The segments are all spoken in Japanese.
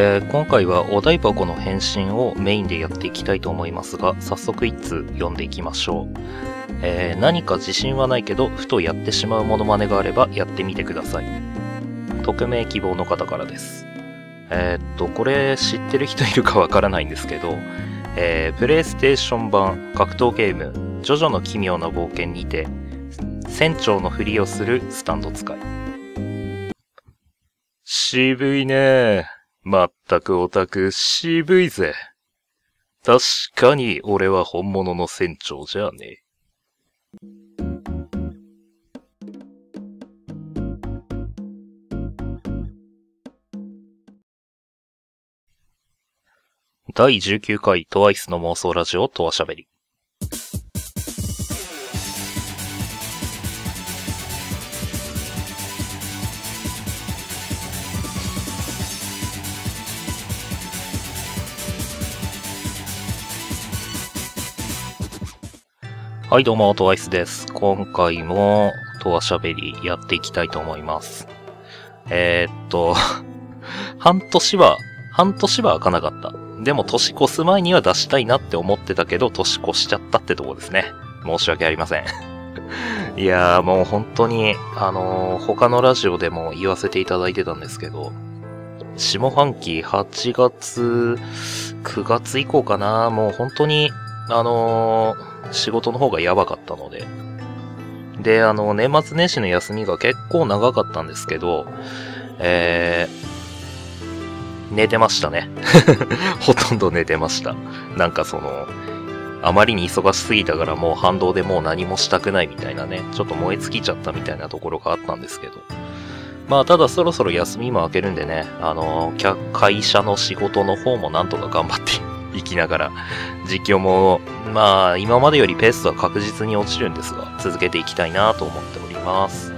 えー今回はお題箱の返信をメインでやっていきたいと思いますが、早速一通読んでいきましょう。えー何か自信はないけど、ふとやってしまうモノマネがあればやってみてください。匿名希望の方からです。えーっと、これ知ってる人いるかわからないんですけど、えープレイステーション版格闘ゲーム、ジョジョの奇妙な冒険にて、船長のふりをするスタンド使い。渋いねまったくオタク渋いぜ。確かに俺は本物の船長じゃねえ。第19回トワイスの妄想ラジオとはしゃべり。はい、どうも、トワイスです。今回も、とはしゃべりやっていきたいと思います。えー、っと、半年は、半年は開かなかった。でも、年越す前には出したいなって思ってたけど、年越しちゃったってとこですね。申し訳ありません。いやー、もう本当に、あのー他のラジオでも言わせていただいてたんですけど、下半期8月、9月以降かな、もう本当に、あのー仕事の方がやばかったので。で、あの、年末年始の休みが結構長かったんですけど、えー、寝てましたね。ほとんど寝てました。なんかその、あまりに忙しすぎたからもう反動でもう何もしたくないみたいなね、ちょっと燃え尽きちゃったみたいなところがあったんですけど。まあ、ただそろそろ休みも明けるんでね、あの、客会社の仕事の方もなんとか頑張っていきながら、実況も、まあ、今までよりペースは確実に落ちるんですが、続けていきたいなと思っております。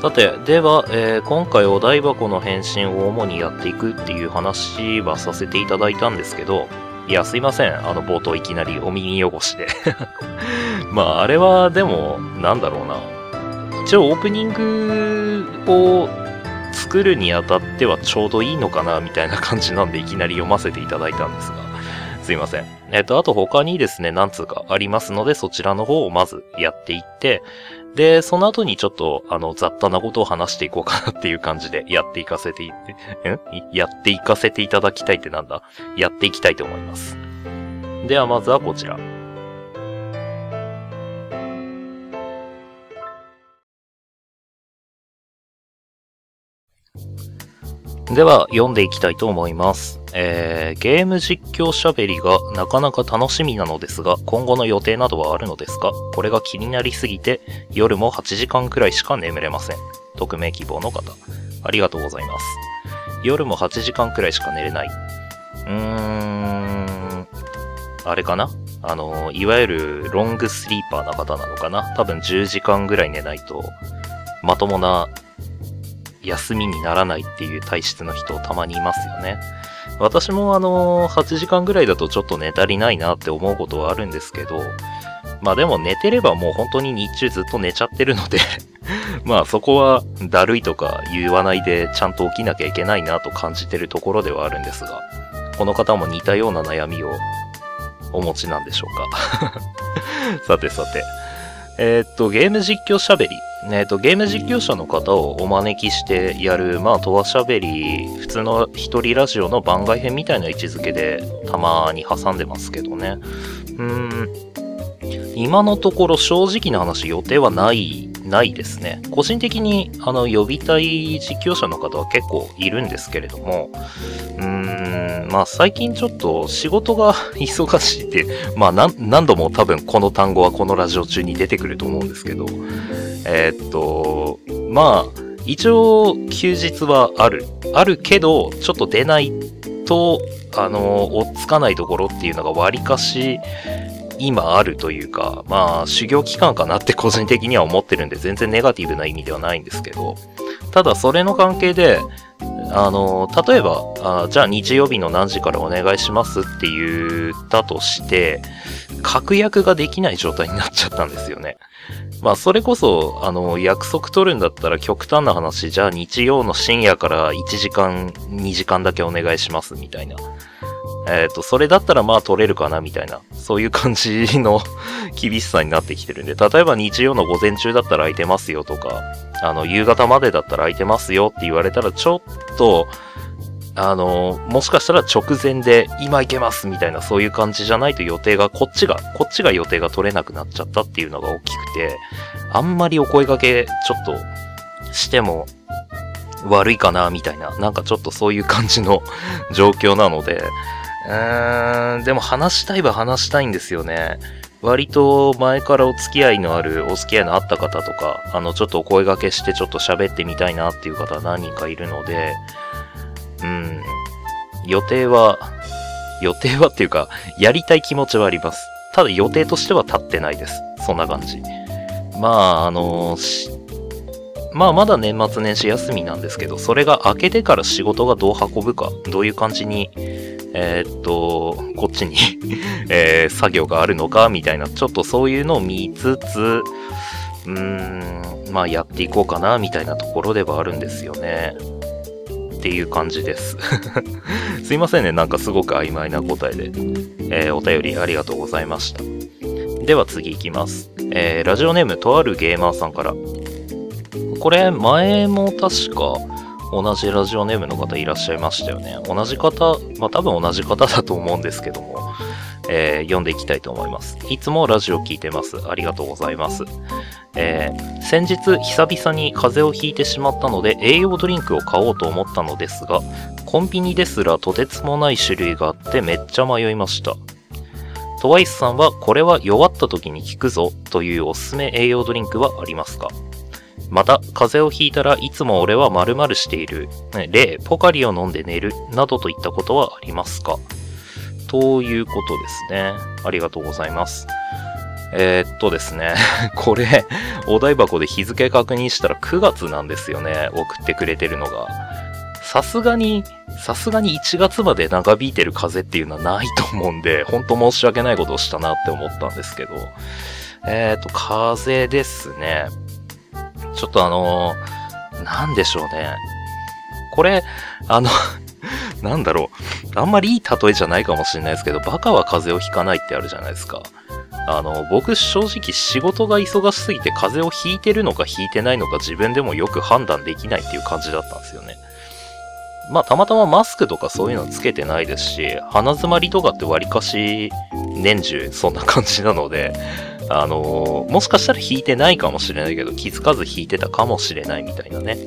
さて、では、えー今回お題箱の返信を主にやっていくっていう話はさせていただいたんですけど、いや、すいません。あの、冒頭いきなりお耳汚しで。まあ、あれは、でも、なんだろうな。一応、オープニングを作るにあたってはちょうどいいのかな、みたいな感じなんで、いきなり読ませていただいたんですが。すいません。えっ、と、あと他にですね、何通かありますので、そちらの方をまずやっていって、で、その後にちょっと、あの、雑多なことを話していこうかなっていう感じで、やっていかせてい、んやっていかせていただきたいってなんだ？やっていきたいと思います。では、まずはこちら。では、読んでいきたいと思います。えー、ゲーム実況しゃべりがなかなか楽しみなのですが、今後の予定などはあるのですか？これが気になりすぎて、夜も8時間くらいしか眠れません。匿名希望の方。ありがとうございます。夜も8時間くらいしか寝れない。うーん、あれかな？あの、いわゆるロングスリーパーな方なのかな？多分10時間ぐらい寝ないと、まともな休みにならないっていう体質の人たまにいますよね。私もあの、8時間ぐらいだとちょっと寝足りないなって思うことはあるんですけど、まあでも寝てればもう本当に日中ずっと寝ちゃってるので、まあそこはだるいとか言わないでちゃんと起きなきゃいけないなと感じてるところではあるんですが、この方も似たような悩みをお持ちなんでしょうか？さてさて。えーっと、ゲーム実況しゃべり。えーっと、ゲーム実況者の方をお招きしてやる、まあ、とわしゃべり、普通の一人ラジオの番外編みたいな位置づけで、たまに挟んでますけどね。うーん。今のところ正直な話予定はない、ないですね。個人的に、あの、呼びたい実況者の方は結構いるんですけれども、うーん、まあ最近ちょっと仕事が忙しいって、まあ何度も多分この単語はこのラジオ中に出てくると思うんですけど、えーっと、まあ、一応休日はある。あるけど、ちょっと出ないと、あの、追っつかないところっていうのが割かし、今あるというか、まあ、修行期間かなって個人的には思ってるんで、全然ネガティブな意味ではないんですけど、ただそれの関係で、あの、例えば、あじゃあ日曜日の何時からお願いしますって言ったとして、確約ができない状態になっちゃったんですよね。まあ、それこそ、あの、約束取るんだったら極端な話、じゃあ日曜の深夜から1時間、2時間だけお願いしますみたいな。えっ、ー、と、それだったらまあ取れるかなみたいな、そういう感じの 厳しさになってきてるんで、例えば日曜の午前中だったら空いてますよとか、あの、夕方までだったら空いてますよって言われたら、ちょっと、あの、もしかしたら直前で今行けますみたいなそういう感じじゃないと予定がこっちが、こっちが予定が取れなくなっちゃったっていうのが大きくて、あんまりお声掛けちょっとしても悪いかなみたいな、なんかちょっとそういう感じの 状況なので、うーん、でも話したいは話したいんですよね。割と前からお付き合いのある、お付き合いのあった方とか、あの、ちょっとお声掛けしてちょっと喋ってみたいなっていう方何人かいるので、うん、予定は、予定はっていうか、やりたい気持ちはあります。ただ予定としては立ってないです。そんな感じ。まあ、あのまあまだ年末年始休みなんですけど、それが明けてから仕事がどう運ぶか、どういう感じにえー、っと、こっちに えー、作業があるのか、みたいな、ちょっとそういうのを見つつ、うーん、まあやっていこうかな、みたいなところではあるんですよね。っていう感じです。すいませんね、なんかすごく曖昧な答えで。えー、お便りありがとうございました。では次いきます。えー、ラジオネームとあるゲーマーさんから。これ、前も確か、同じラジオネームの方いらっしゃいましたよね。同じ方、まあ多分同じ方だと思うんですけども、えー、読んでいきたいと思います。いつもラジオ聞いてます。ありがとうございます。えー、先日久々に風邪をひいてしまったので栄養ドリンクを買おうと思ったのですが、コンビニですらとてつもない種類があってめっちゃ迷いました。トワイスさんはこれは弱った時に効くぞというおすすめ栄養ドリンクはありますか？また、風邪をひいたらいつも俺は〇〇している。例、ポカリを飲んで寝る。などといったことはありますか？ということですね。ありがとうございます。えー、っとですね、これ、お台箱で日付確認したら9月なんですよね、送ってくれてるのが。さすがに、さすがに1月まで長引いてる風っていうのはないと思うんで、ほんと申し訳ないことをしたなって思ったんですけど。えー、っと、風邪ですね。ちょっとあのー、なんでしょうね。これ、あの なんだろう。あんまりいい例えじゃないかもしれないですけど、バカは風邪をひかないってあるじゃないですか。あの、僕正直仕事が忙しすぎて風邪をひいてるのかひいてないのか自分でもよく判断できないっていう感じだったんですよね。まあたまたまマスクとかそういうのつけてないですし、鼻詰まりとかってわりかし年中そんな感じなので、あのー、もしかしたら弾いてないかもしれないけど、気づかず弾いてたかもしれないみたいなね。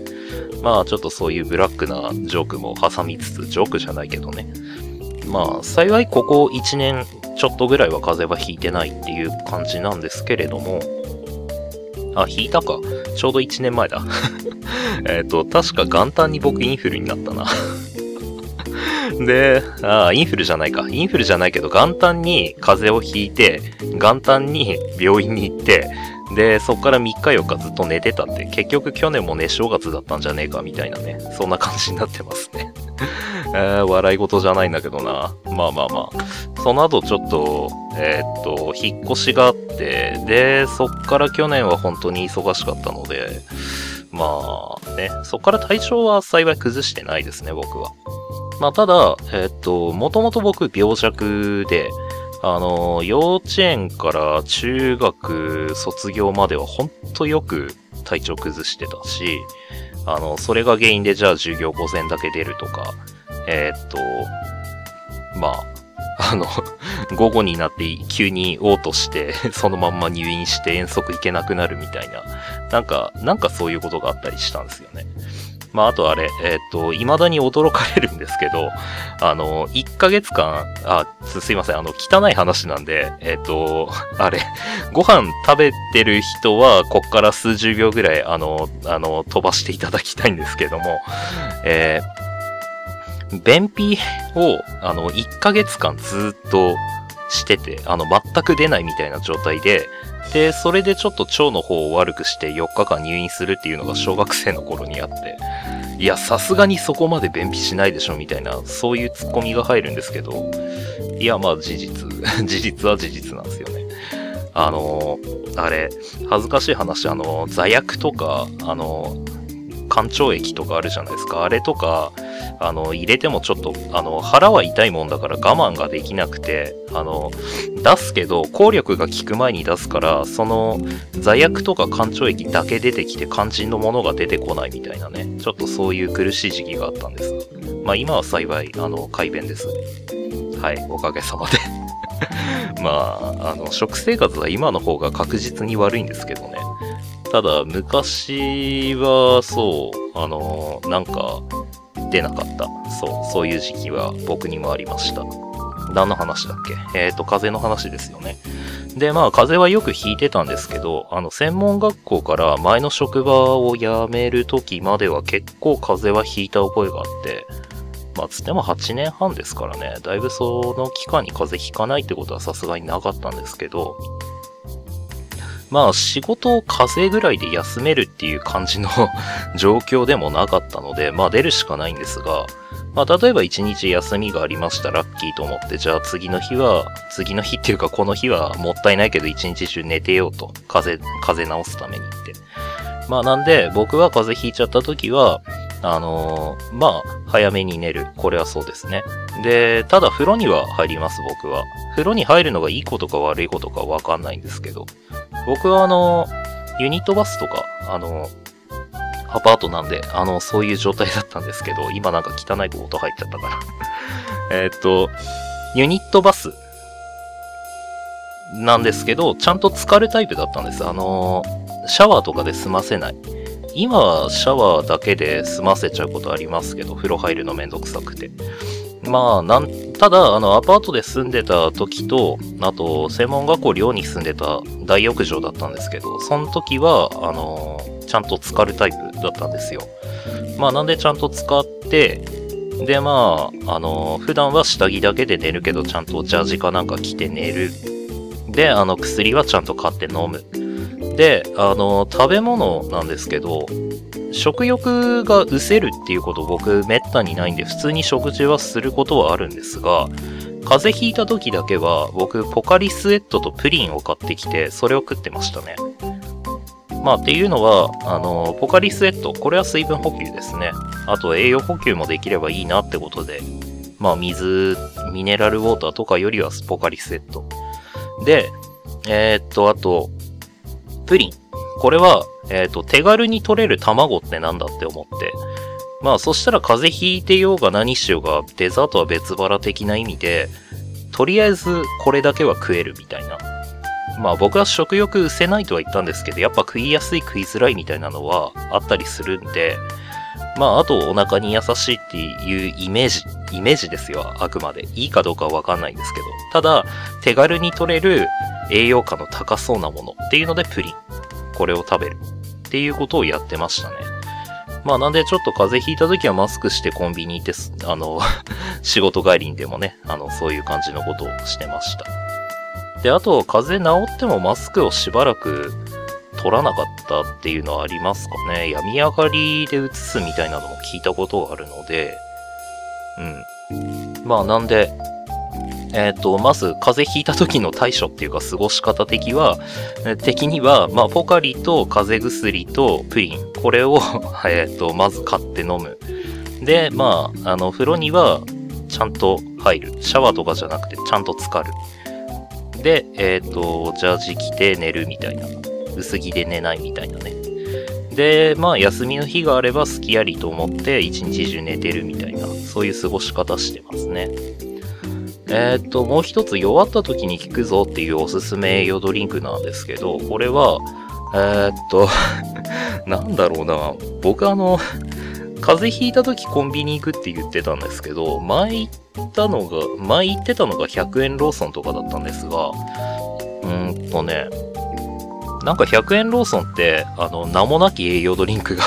まあ、ちょっとそういうブラックなジョークも挟みつつ、ジョークじゃないけどね。まあ、幸いここ1年ちょっとぐらいは風邪はひいてないっていう感じなんですけれども、あ、引いたか。ちょうど1年前だ。えっと、確か元旦に僕インフルになったなで、ああインフルじゃないか。インフルじゃないけど、元旦に風邪をひいて、元旦に病院に行って、で、そっから3日4日ずっと寝てたって、結局去年もね、正月だったんじゃねえかみたいなね、そんな感じになってますね。えー、笑い事じゃないんだけどな。まあまあまあ。その後ちょっと、えー、っと、引っ越しがあって、で、そっから去年は本当に忙しかったので、まあね、そっから体調は幸い崩してないですね、僕は。まあ、ただ、えっと、もともと僕病弱で、あの、幼稚園から中学卒業まではほんとよく体調崩してたし、あの、それが原因でじゃあ授業午前だけ出るとか、えー、っと、まあ、あの、午後になって急に嘔吐して、そのまんま入院して遠足行けなくなるみたいな、なんか、なんかそういうことがあったりしたんですよね。まあ、あとあれ、えっ、ー、と、未だに驚かれるんですけど、あの、1ヶ月間、あ、すいません、あの、汚い話なんで、えっ、ー、と、あれ、ご飯食べてる人は、こっから数十秒ぐらい、あの、あの、飛ばしていただきたいんですけども、えー、便秘を、あの、1ヶ月間ずっとしてて、あの、全く出ないみたいな状態で、で、それでちょっと腸の方を悪くして4日間入院するっていうのが小学生の頃にあって、いや、さすがにそこまで便秘しないでしょみたいな、そういうツッコミが入るんですけど、いや、まあ事実、事実は事実なんですよね。あの、あれ、恥ずかしい話、あの、座薬とか、あの、肝腸液とかあるじゃないですか。あれとか、あの、入れてもちょっと、あの、腹は痛いもんだから我慢ができなくて、あの、出すけど、効力が効く前に出すから、その、座薬とか肝腸液だけ出てきて肝心のものが出てこないみたいなね、ちょっとそういう苦しい時期があったんです。まあ今は幸い、あの、改便です。はい、おかげさまで まあ、あの、食生活は今の方が確実に悪いんですけどね。ただ、昔は、そう、あの、なんか、出なかった。そう、そういう時期は僕にもありました。何の話だっけ？えっ、ー、と、風邪の話ですよね。で、まあ、風邪はよくひいてたんですけど、あの、専門学校から前の職場を辞める時までは結構風邪はひいた覚えがあって、まあ、つっても8年半ですからね、だいぶその期間に風邪ひかないってことはさすがになかったんですけど、まあ仕事を風邪ぐらいで休めるっていう感じの 状況でもなかったので、まあ出るしかないんですが、まあ例えば1日休みがありましたらラッキーと思って、じゃあ次の日は、次の日っていうかこの日はもったいないけど1日中寝てようと、風、風邪治すためにって。まあなんで僕は風邪ひいちゃった時は、あのー、まあ、早めに寝る。これはそうですね。で、ただ風呂には入ります、僕は。風呂に入るのがいいことか悪いことかわかんないんですけど。僕はあの、ユニットバスとか、あの、アパートなんで、あの、そういう状態だったんですけど、今なんか汚い音入っちゃったから えっと、ユニットバスなんですけど、ちゃんと浸かるタイプだったんです。あの、シャワーとかで済ませない。今はシャワーだけで済ませちゃうことありますけど、風呂入るのめんどくさくて。まあ、なん、ただ、あの、アパートで住んでた時と、あと、専門学校寮に住んでた大浴場だったんですけど、その時は、あの、ちゃんと浸かるタイプだったんですよ。まあ、なんでちゃんと使って、で、まあ、あの、普段は下着だけで寝るけど、ちゃんとジャージかなんか着て寝る。で、あの、薬はちゃんと買って飲む。で、あの、食べ物なんですけど、食欲が失せるっていうこと僕めったにないんで普通に食事はすることはあるんですが、風邪ひいた時だけは僕ポカリスエットとプリンを買ってきてそれを食ってましたね。まあっていうのは、あの、ポカリスエット、これは水分補給ですね。あと栄養補給もできればいいなってことで、まあ水、ミネラルウォーターとかよりはポカリスエット。で、えー、っと、あと、プリン。これは、えっ、ー、と、手軽に取れる卵ってなんだって思って。まあ、そしたら風邪ひいてようが何しようが、デザートは別腹的な意味で、とりあえずこれだけは食えるみたいな。まあ僕は食欲失せないとは言ったんですけど、やっぱ食いやすい食いづらいみたいなのはあったりするんで、まああとお腹に優しいっていうイメージ、イメージですよ、あくまで。いいかどうかはわかんないんですけど。ただ、手軽に取れる栄養価の高そうなものっていうのでプリン。これを食べる。っていうことをやってましたね。まあなんでちょっと風邪ひいた時はマスクしてコンビニ行って、あの仕事帰りにでもね、あの、そういう感じのことをしてました。で、あと、風邪治ってもマスクをしばらく取らなかったっていうのはありますかね。病み上がりで移すみたいなのも聞いたことがあるので、うん。まあなんで、え、ー、と、まず、風邪ひいた時の対処っていうか、過ごし方的は、的には、まあ、ポカリと風邪薬とプリン、これを え、と、まず買って飲む。で、まあ、あの、風呂には、ちゃんと入る。シャワーとかじゃなくて、ちゃんと浸かる。で、えっ、ー、と、ジャージ着て寝るみたいな。薄着で寝ないみたいなね。で、まあ、休みの日があれば、好きやりと思って、一日中寝てるみたいな、そういう過ごし方してますね。えー、っと、もう一つ弱った時に効くぞっていうおすすめ栄養ドリンクなんですけど、これは、えー、っと なんだろうな。僕あの、風邪ひいた時コンビニ行くって言ってたんですけど、前行ったのが、前行ってたのが100円ローソンとかだったんですが、うんとね、なんか100円ローソンって、あの、名もなき栄養ドリンクが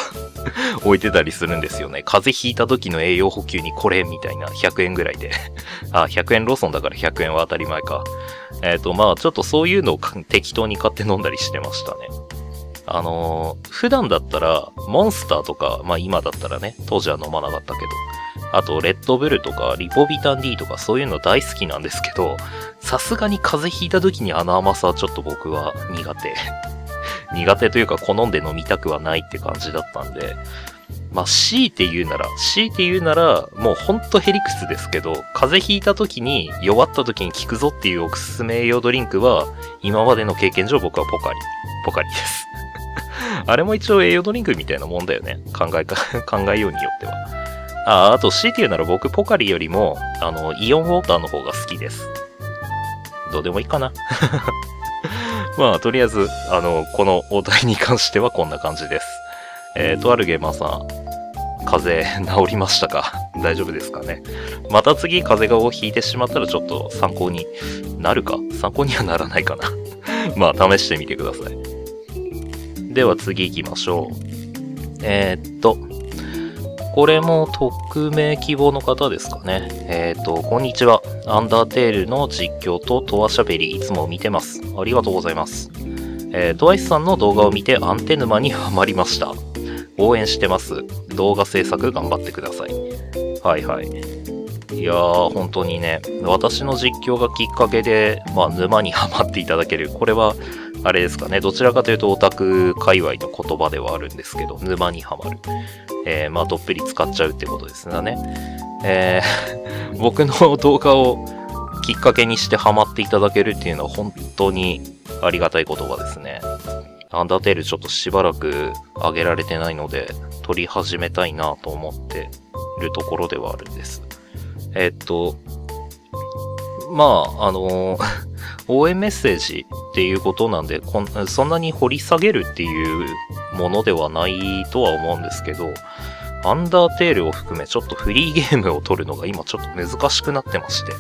置いてたりするんですよね。風邪ひいた時の栄養補給にこれみたいな100円ぐらいで あ、100円ローソンだから100円は当たり前か。えっ、ー、と、まあちょっとそういうのを適当に買って飲んだりしてましたね。あのー、普段だったら、モンスターとか、まあ今だったらね、当時は飲まなかったけど、あと、レッドブルとか、リポビタン D とかそういうの大好きなんですけど、さすがに風邪ひいた時にあの甘さはちょっと僕は苦手。苦手というか好んで飲みたくはないって感じだったんで、まあ、強いて言うなら、強いて言うなら、もうほんとヘリクスですけど、風邪ひいた時に、弱った時に効くぞっていうおすすめ栄養ドリンクは、今までの経験上僕はポカリ。ポカリです。あれも一応栄養ドリンクみたいなもんだよね。考えか、考えようによっては。あ、あと強いて言うなら僕ポカリよりも、あの、イオンウォーターの方が好きです。どうでもいいかな。まあ、とりあえず、あの、このお題に関してはこんな感じです。えー、とあるゲーマーさん、風邪治りましたか？大丈夫ですかね？また次風邪がひいてしまったらちょっと参考になるか？参考にはならないかな？まあ、試してみてください。では次行きましょう。えー、っと、これも匿名希望の方ですかね。えっ、と、こんにちは。アンダーテールの実況とトワしゃべりいつも見てます。ありがとうございます。えー、トワイスさんの動画を見てアンテヌマにはまりました。応援してます。動画制作頑張ってください。はいはい。いやー、本当にね、私の実況がきっかけで、まあ、沼にはまっていただける。これは、あれですかね、どちらかというとオタク界隈の言葉ではあるんですけど、沼にはまる。えー、まあ、どっぷり使っちゃうってことですね。えー、僕の動画をきっかけにしてハマっていただけるっていうのは本当にありがたい言葉ですね。アンダーテールちょっとしばらく上げられてないので、撮り始めたいなと思ってるところではあるんです。えっと、まあ、あのー、応援メッセージっていうことなんでこん、そんなに掘り下げるっていうものではないとは思うんですけど、アンダーテールを含めちょっとフリーゲームを撮るのが今ちょっと難しくなってまして。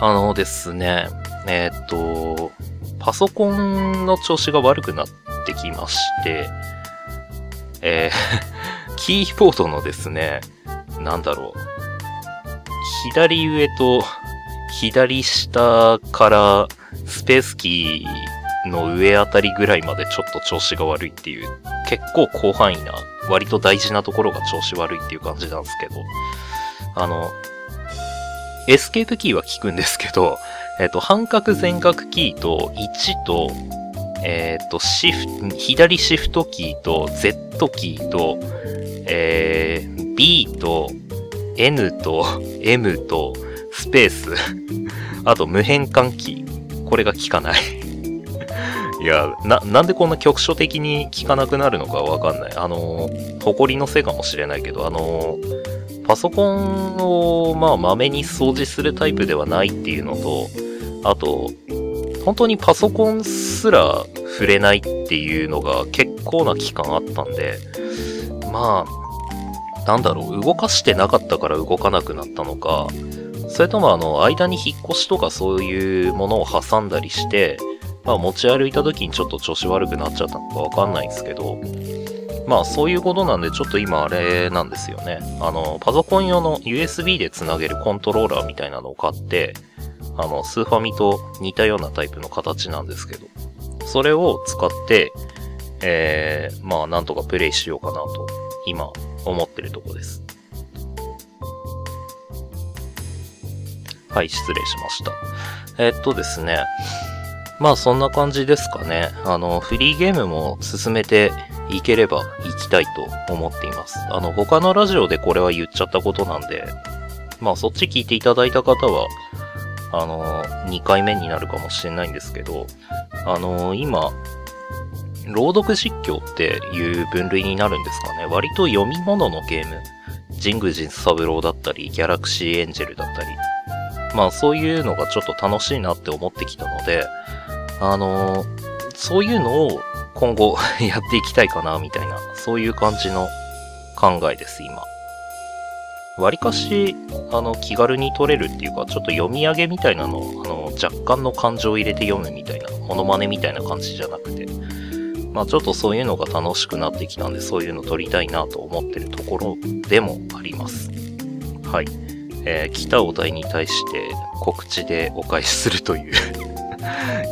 あのですね、えー、っと、パソコンの調子が悪くなってきまして、えー キーボードのですね、なんだろう、左上と左下からスペースキーの上あたりぐらいまでちょっと調子が悪いっていう、結構広範囲な、割と大事なところが調子悪いっていう感じなんですけど、あの、エスケープキーは効くんですけど、えっ、と、半角全角キーと1と、えっ、と、シフト、左シフトキーと Z キーと、えー、B と N と M とスペース あと無変換キー。これが効かない いや、な、なんでこんな局所的に効かなくなるのかわかんない。あのー、埃のせいかもしれないけど、あの、パソコンを、まあ、まめに掃除するタイプではないっていうのと、あと、本当にパソコンすら触れないっていうのが結構な期間あったんで、まあ、なんだろう、動かしてなかったから動かなくなったのか、それともあの、間に引っ越しとかそういうものを挟んだりして、まあ持ち歩いた時にちょっと調子悪くなっちゃったのかわかんないんですけど、まあそういうことなんでちょっと今あれなんですよね。あの、パソコン用の USB で繋げるコントローラーみたいなのを買って、あの、スーファミと似たようなタイプの形なんですけど、それを使って、えー、まあなんとかプレイしようかなと、今、思ってるとこです。はい、失礼しました。えー、っとですね。まあそんな感じですかね。あの、フリーゲームも進めていければ行きたいと思っています。あの、他のラジオでこれは言っちゃったことなんで、まあそっち聞いていただいた方は、あの、2回目になるかもしれないんですけど、あの、今、朗読実況っていう分類になるんですかね。割と読み物のゲーム。ジングジンサブローだったり、ギャラクシーエンジェルだったり。まあそういうのがちょっと楽しいなって思ってきたので、あのそういうのを今後 やっていきたいかな、みたいな、そういう感じの考えです、今。わりかし、あの、気軽に取れるっていうか、ちょっと読み上げみたいなの、あの、若干の感情を入れて読むみたいな、モノマネみたいな感じじゃなくて、まあちょっとそういうのが楽しくなってきたんで、そういうの撮りたいなと思ってるところでもあります。はい。えー、来たお題に対して告知でお返しするという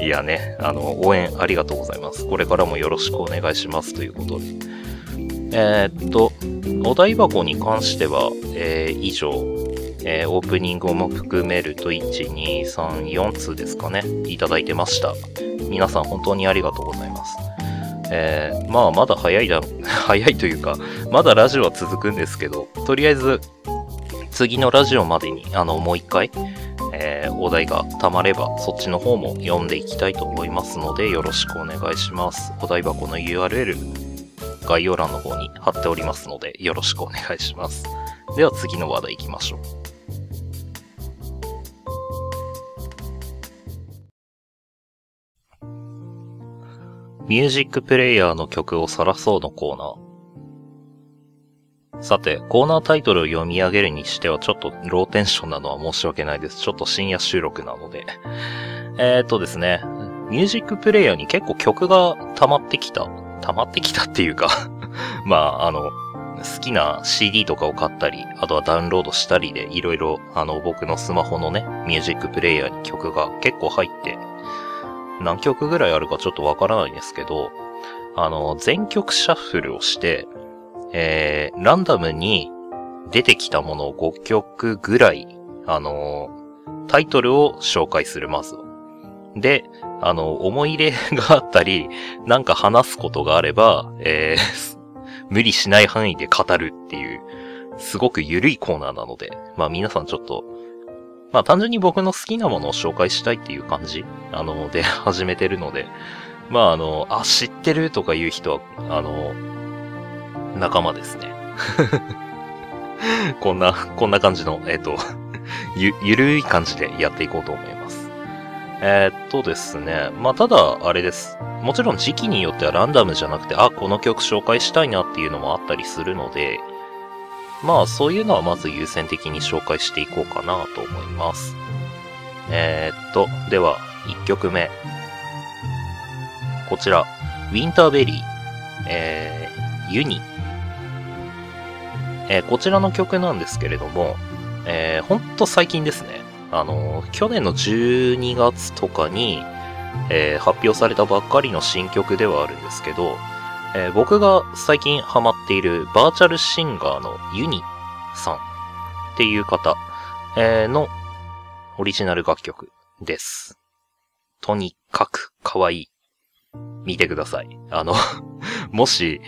いやね、あの、応援ありがとうございます。これからもよろしくお願いしますということで。えー、っと、お台箱に関しては、えー、以上、えー、オープニングも含めると1、2、3、4通ですかね、いただいてました。皆さん本当にありがとうございます。えー、まあまだ早いだ、早いというか、まだラジオは続くんですけど、とりあえず、次のラジオまでに、あの、もう一回、えー、お題が溜まれば、そっちの方も読んでいきたいと思いますので、よろしくお願いします。お題箱の URL、概要欄の方に貼っておりますので、よろしくお願いします。では次の話題行きましょう。ミュージックプレイヤーの曲を晒そうのコーナー。さて、コーナータイトルを読み上げるにしてはちょっとローテンションなのは申し訳ないです。ちょっと深夜収録なので。えー、っとですね、ミュージックプレイヤーに結構曲が溜まってきた。溜まってきたっていうか まあ、あの、好きな CD とかを買ったり、あとはダウンロードしたりで、いろいろ、あの、僕のスマホのね、ミュージックプレイヤーに曲が結構入って何曲ぐらいあるかちょっとわからないんですけど、あの、全曲シャッフルをして、えー、ランダムに出てきたものを5曲ぐらい、あの、タイトルを紹介する、まず。で、あの、思い入れがあったり、なんか話すことがあれば、えー、無理しない範囲で語るっていう、すごく緩いコーナーなので、まあ皆さんちょっとまあ単純に僕の好きなものを紹介したいっていう感じあの、で 始めてるので、まああの、あ、知ってるとかいう人は、あの、仲間ですね。こんな、こんな感じの、えっ、ー、と、ゆ、ゆるい感じでやっていこうと思います。えー、っとですね。まあ、ただ、あれです。もちろん時期によってはランダムじゃなくて、あ、この曲紹介したいなっていうのもあったりするので、まあそういうのはまず優先的に紹介していこうかなと思います。えー、っと、では1曲目。こちら、ウィンターベリー、えー、ユニ。えー、こちらの曲なんですけれども、えー、ほんと最近ですね。あの、去年の12月とかに、えー、発表されたばっかりの新曲ではあるんですけど、えー、僕が最近ハマっているバーチャルシンガーのユニさんっていう方、えー、のオリジナル楽曲です。とにかく可愛い。見てください。あの もし、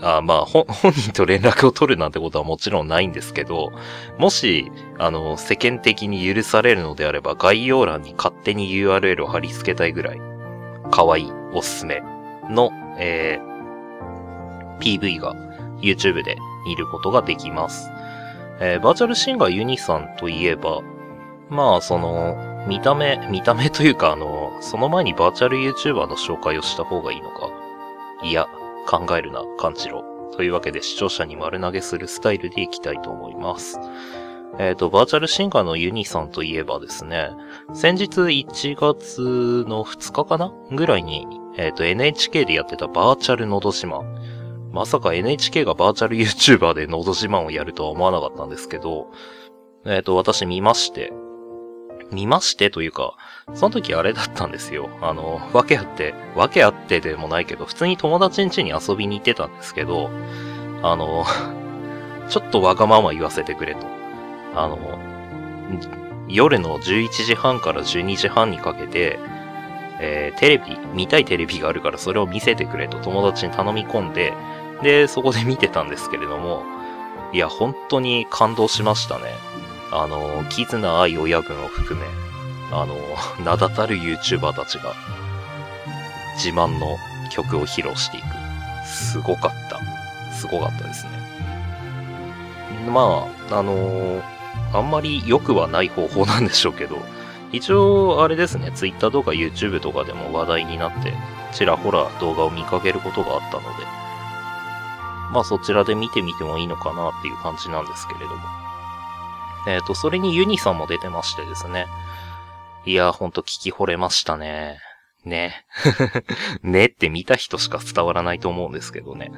あまあ、本人と連絡を取るなんてことはもちろんないんですけど、もし、あの、世間的に許されるのであれば、概要欄に勝手に URL を貼り付けたいぐらい、可愛い、おすすめの、えー、PV が YouTube で見ることができます。えー、バーチャルシンガーユニさんといえば、まあ、その、見た目、見た目というか、あの、その前にバーチャル YouTuber の紹介をした方がいいのか。いや、考えるな、感じろ。というわけで視聴者に丸投げするスタイルでいきたいと思います。えっ、ー、と、バーチャルシンガーのユニさんといえばですね、先日1月の2日かな？ぐらいに、えっ、ー、と、NHK でやってたバーチャルのど島。まさか NHK がバーチャル YouTuber でノード自慢をやるとは思わなかったんですけど、えっ、ー、と、私見まして、見ましてというか、その時あれだったんですよ。あの、わけあって、わけあってでもないけど、普通に友達ん家に遊びに行ってたんですけど、あの、ちょっとわがまま言わせてくれと。あの、夜の11時半から12時半にかけて、えー、テレビ、見たいテレビがあるからそれを見せてくれと友達に頼み込んで、で、そこで見てたんですけれども、いや、本当に感動しましたね。あの、キズナ愛親分を含め、あの、名だたる YouTuber たちが、自慢の曲を披露していく。すごかった。すごかったですね。まあ、あのあんまり良くはない方法なんでしょうけど、一応、あれですね、Twitter とか YouTube とかでも話題になって、ちらほら動画を見かけることがあったので、まあそちらで見てみてもいいのかなっていう感じなんですけれども。えっ、ー、と、それにユニさんも出てましてですね。いや、ほんと聞き惚れましたね。ね。ねって見た人しか伝わらないと思うんですけどね。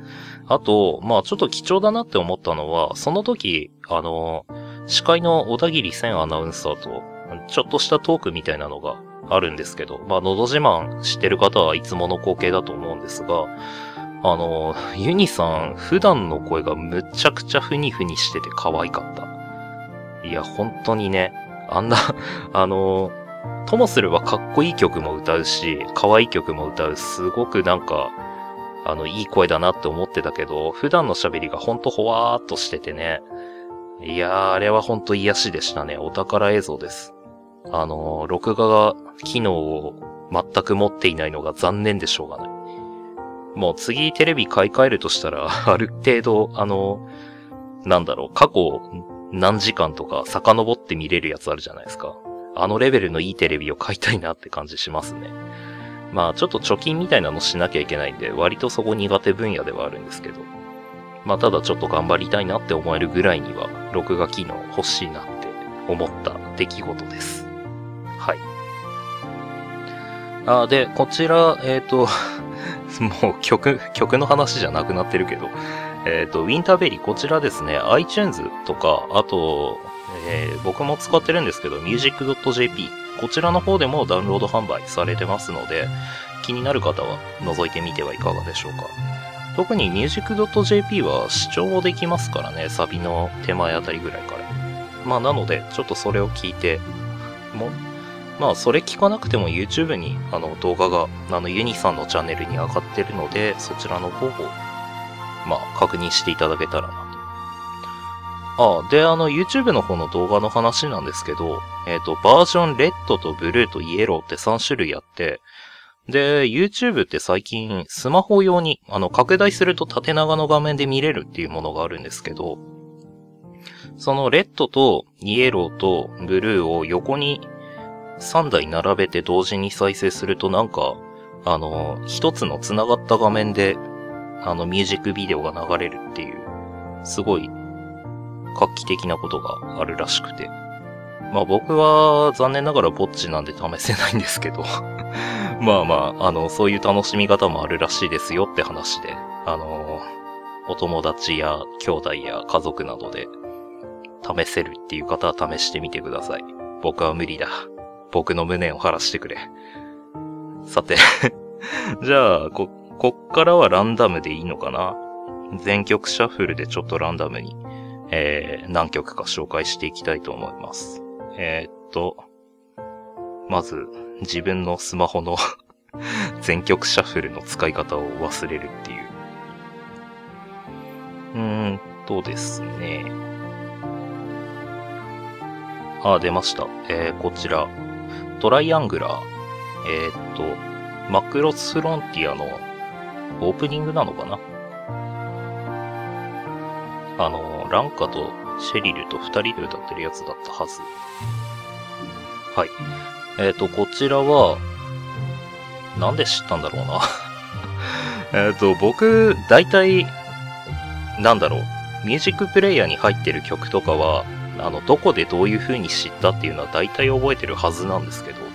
あと、まあちょっと貴重だなって思ったのは、その時、あの、司会の小田切千アナウンサーと、ちょっとしたトークみたいなのがあるんですけど、まあ、のど自慢知ってる方はいつもの光景だと思うんですが、あの、ユニさん、普段の声がむちゃくちゃふにふにしてて可愛かった。いや、本当にね、あんな あの、ともすればかっこいい曲も歌うし、可愛い曲も歌う、すごくなんか、あの、いい声だなって思ってたけど、普段の喋りがほんとほわーっとしててね。いやー、あれはほんと癒しでしたね。お宝映像です。あの、録画が機能を全く持っていないのが残念でしょうがない。もう次テレビ買い替えるとしたら、ある程度、あの、なんだろう、過去何時間とか遡って見れるやつあるじゃないですか。あのレベルのいいテレビを買いたいなって感じしますね。まあちょっと貯金みたいなのしなきゃいけないんで、割とそこ苦手分野ではあるんですけど。まあただちょっと頑張りたいなって思えるぐらいには、録画機能欲しいなって思った出来事です。はい。あ、で、こちら、えっ、ー、ともう曲、曲の話じゃなくなってるけど、えっ、ー、と、ウィンターベリー、こちらですね、iTunes とか、あと、えー、僕も使ってるんですけど、music.jp、こちらの方でもダウンロード販売されてますので、気になる方は覗いてみてはいかがでしょうか。特に music.jp は視聴もできますからね、サビの手前あたりぐらいから。まあなので、ちょっとそれを聞いて、も、まあそれ聞かなくても YouTube にあの動画があのユニさんのチャンネルに上がってるので、そちらの方をまあ確認していただけたらなと。あ、で、あの YouTube の方の動画の話なんですけど、えっ、ー、と、バージョンレッドとブルーとイエローって3種類あって、で、YouTube って最近スマホ用に、あの、拡大すると縦長の画面で見れるっていうものがあるんですけど、そのレッドとイエローとブルーを横に3台並べて同時に再生するとなんか、あの、一つの繋がった画面で、あの、ミュージックビデオが流れるっていう、すごい、画期的なことがあるらしくて。まあ僕は残念ながらぼっちなんで試せないんですけど まあまあ、あの、そういう楽しみ方もあるらしいですよって話で、あの、お友達や兄弟や家族などで試せるっていう方は試してみてください。僕は無理だ。僕の無念を晴らしてくれ。さて じゃあ、こ、こっからはランダムでいいのかな？全曲シャッフルでちょっとランダムに、えー、何曲か紹介していきたいと思います。えー、っと、まず、自分のスマホの 全曲シャッフルの使い方を忘れるっていう。うーんとですね。あ、出ました。えー、こちら。トライアングラー、えー、っと、マクロスフロンティアのオープニングなのかな？あの、ランカとシェリルと二人で歌ってるやつだったはず。はい。えっ、と、こちらは、なんで知ったんだろうな？えっと、僕、大体、なんだろう、ミュージックプレイヤーに入ってる曲とかは、あの、どこでどういう風に知ったっていうのは大体覚えてるはずなんですけど、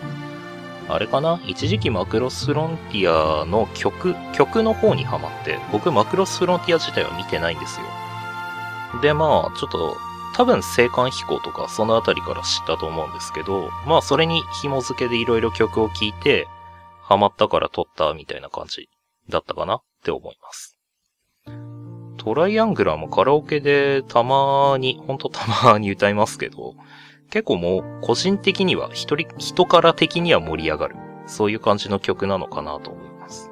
あれかな？一時期マクロスフロンティアの曲、曲の方にハマって、僕マクロスフロンティア自体は見てないんですよ。で、まあ、ちょっと、多分青函飛行とかそのあたりから知ったと思うんですけど、まあそれに紐付けでいろいろ曲を聴いて、ハマったから撮ったみたいな感じだったかな？って思います。トライアングラーもカラオケでたまに、ほんとたまに歌いますけど、結構もう個人的には一人、人から的には盛り上がる。そういう感じの曲なのかなと思います。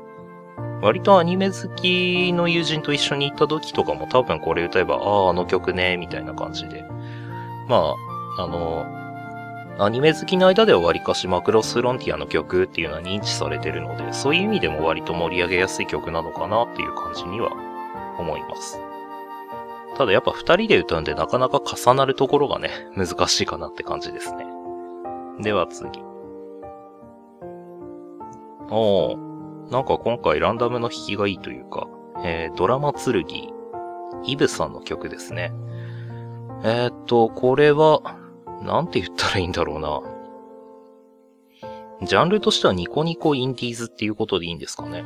割とアニメ好きの友人と一緒に行った時とかも多分これ歌えば、ああ、あの曲ね、みたいな感じで。まあ、あの、アニメ好きの間では割かしマクロスフロンティアの曲っていうのは認知されてるので、そういう意味でも割と盛り上げやすい曲なのかなっていう感じには思います。ただやっぱ二人で歌うんでなかなか重なるところがね、難しいかなって感じですね。では次。おー、なんか今回ランダムの弾きがいいというか、えー、ドラマ剣、イブさんの曲ですね。えー、っと、これは、なんて言ったらいいんだろうな。ジャンルとしてはニコニコインディーズっていうことでいいんですかね。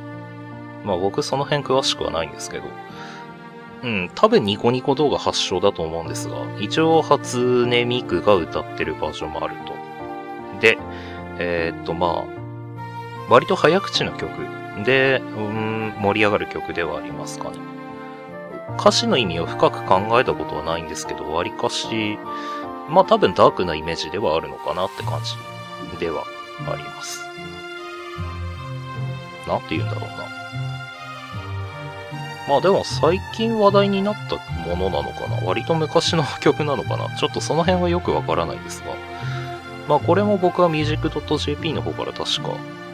まあ僕その辺詳しくはないんですけど。うん、多分ニコニコ動画発祥だと思うんですが、一応初音ミクが歌ってるバージョンもあると。で、えー、っと、まあ、割と早口な曲で、うん、盛り上がる曲ではありますかね。歌詞の意味を深く考えたことはないんですけど、割かし、まあ多分ダークなイメージではあるのかなって感じではあります。なんて言うんだろうな。まあでも最近話題になったものなのかな？割と昔の曲なのかな？ちょっとその辺はよくわからないですが。まあこれも僕は music.jp の方から確か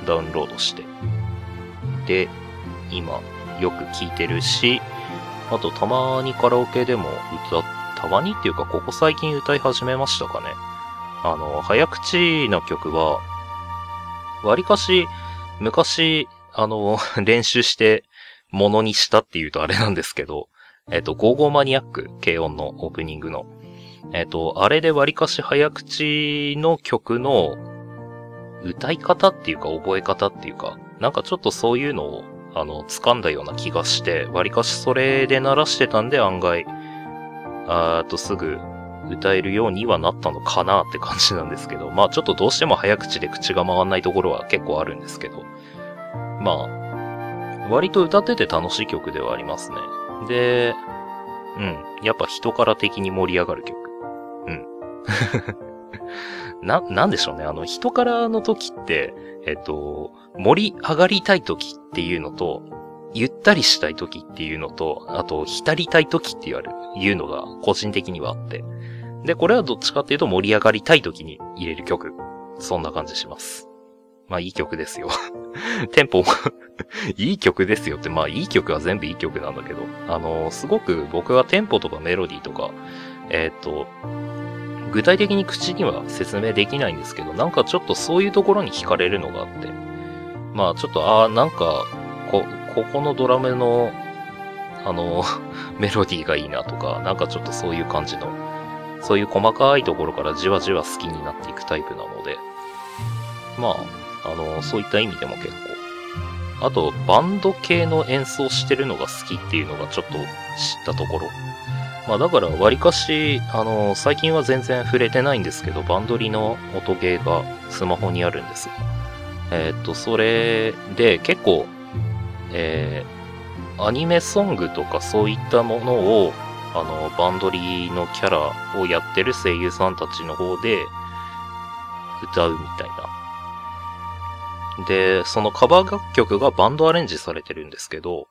ダウンロードして。で、今よく聴いてるし、あとたまにカラオケでも歌っ、たまにっていうかここ最近歌い始めましたかね？あの、早口な曲は、割かし昔、あの、練習してものにしたっていうとあれなんですけど、えっ、と、ゴーゴーマニアック、軽音のオープニングの。えっ、と、あれで割かし早口の曲の歌い方っていうか覚え方っていうか、なんかちょっとそういうのを、あの、掴んだような気がして、割かしそれで鳴らしてたんで案外、あーとすぐ歌えるようにはなったのかなって感じなんですけど、まあちょっとどうしても早口で口が回んないところは結構あるんですけど、まあ、割と歌ってて楽しい曲ではありますね。で、うん。やっぱ人から的に盛り上がる曲。うん。な、なんでしょうね。あの、人からの時って、えっと、盛り上がりたい時っていうのと、ゆったりしたい時っていうのと、あと、浸りたい時って言われる、いうのが個人的にはあって。で、これはどっちかっていうと盛り上がりたい時に入れる曲。そんな感じします。まあいい曲ですよ。テンポ いい曲ですよって、まあいい曲は全部いい曲なんだけど、あのー、すごく僕はテンポとかメロディーとか、えっ、と、具体的に口には説明できないんですけど、なんかちょっとそういうところに惹かれるのがあって、まあちょっと、ああ、なんか、こ、ここのドラムの、あの、メロディーがいいなとか、なんかちょっとそういう感じの、そういう細かいところからじわじわ好きになっていくタイプなので、まあ、あの、そういった意味でも結構。あと、バンド系の演奏してるのが好きっていうのがちょっと知ったところ。まあだから割かし、あの、最近は全然触れてないんですけど、バンドリの音ゲーがスマホにあるんですが。えー、っと、それで結構、えー、アニメソングとかそういったものを、あの、バンドリのキャラをやってる声優さんたちの方で歌うみたいなで、そのカバー楽曲がバンドアレンジされてるんですけど、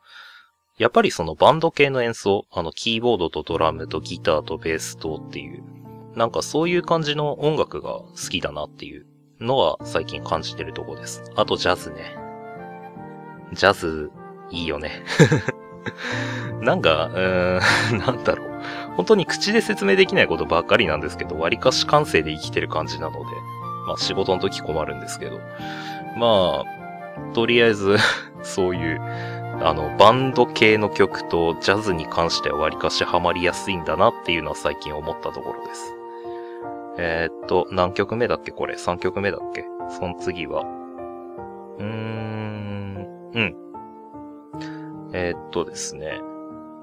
やっぱりそのバンド系の演奏、あの、キーボードとドラムとギターとベースとっていう、なんかそういう感じの音楽が好きだなっていうのは最近感じてるとこです。あとジャズね。ジャズ、いいよね。なんか、うーん、なんだろう。本当に口で説明できないことばっかりなんですけど、割かし感性で生きてる感じなので、まあ仕事の時困るんですけど、まあ、とりあえず そういう、あの、バンド系の曲とジャズに関しては割かしハマりやすいんだなっていうのは最近思ったところです。えー、っと、何曲目だっけ？これ ?3 曲目だっけ？その次は。うーん、うん。えー、っとですね。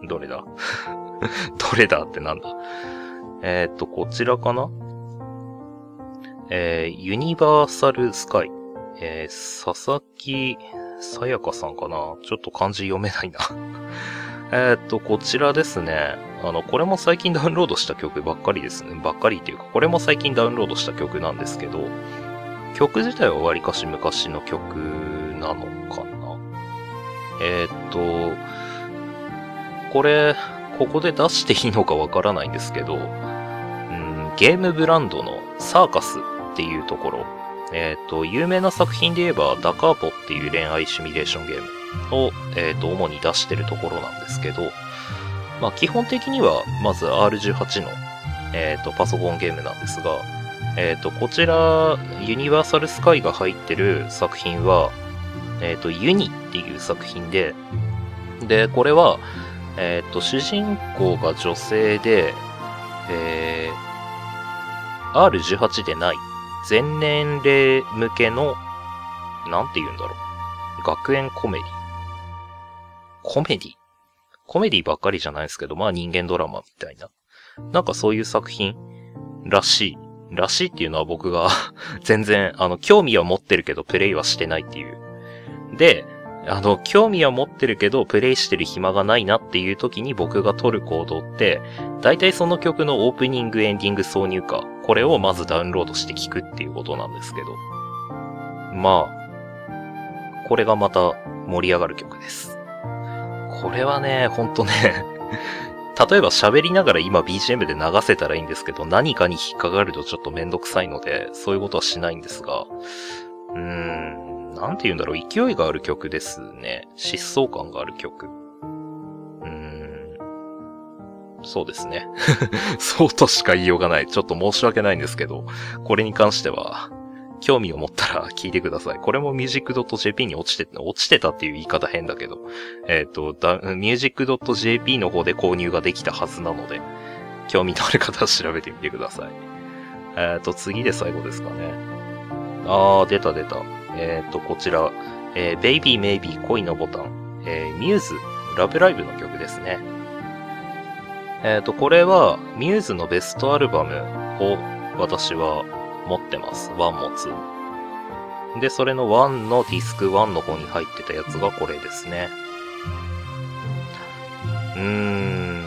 どれだ？どれだってなんだ？えー、っと、こちらかな？えー、ユニバーサルスカイ。えー、佐々木さやかさんかな？ちょっと漢字読めないな えっと、こちらですね。あの、これも最近ダウンロードした曲ばっかりですね。ばっかりっていうか、これも最近ダウンロードした曲なんですけど、曲自体はわりかし昔の曲なのかなえー、っと、これ、ここで出していいのかわからないんですけど、うん、ゲームブランドのサーカスっていうところえっ、ー、と、有名な作品で言えば、ダカーポっていう恋愛シミュレーションゲームを、えっ、ー、と、主に出してるところなんですけど、まあ、基本的には、まず R18 の、えっ、ー、と、パソコンゲームなんですが、えっ、と、こちら、ユニバーサルスカイが入ってる作品は、えっ、と、ユニっていう作品で、で、これは、えっ、と、主人公が女性で、えー、R18 でない全年齢向けの、なんて言うんだろう。学園コメディ。コメディ？コメディばっかりじゃないですけど、まあ人間ドラマみたいな。なんかそういう作品らしいらしいっていうのは僕が 全然、あの、興味は持ってるけど、プレイはしてないっていう。で、あの、興味は持ってるけど、プレイしてる暇がないなっていう時に僕が取る行動って、大体その曲のオープニング、エンディング挿入歌、これをまずダウンロードして聴くっていうことなんですけど。まあ、これがまた盛り上がる曲です。これはね、ほんとね 例えば喋りながら今 BGM で流せたらいいんですけど、何かに引っかかるとちょっとめんどくさいので、そういうことはしないんですが、うーん、なんて言うんだろう、勢いがある曲ですね。疾走感がある曲。そうですね。そうとしか言いようがない。ちょっと申し訳ないんですけど、これに関しては、興味を持ったら 聞いてください。これも music.jp に落ちて、落ちてたっていう言い方変だけど、えっ、ー、と、music.jp の方で購入ができたはずなので、興味のある方は調べてみてください。えっ、ー、と、次で最後ですかね。あー、出た出た。えっ、ー、と、こちら、えー、Baby Maybe 恋のボタン、えー、Muse ラブライブの曲ですね。えっ、と、これは Muse のベストアルバムを私は持ってます。1も2。で、それの1のディスク1の方に入ってたやつがこれですね。うーん。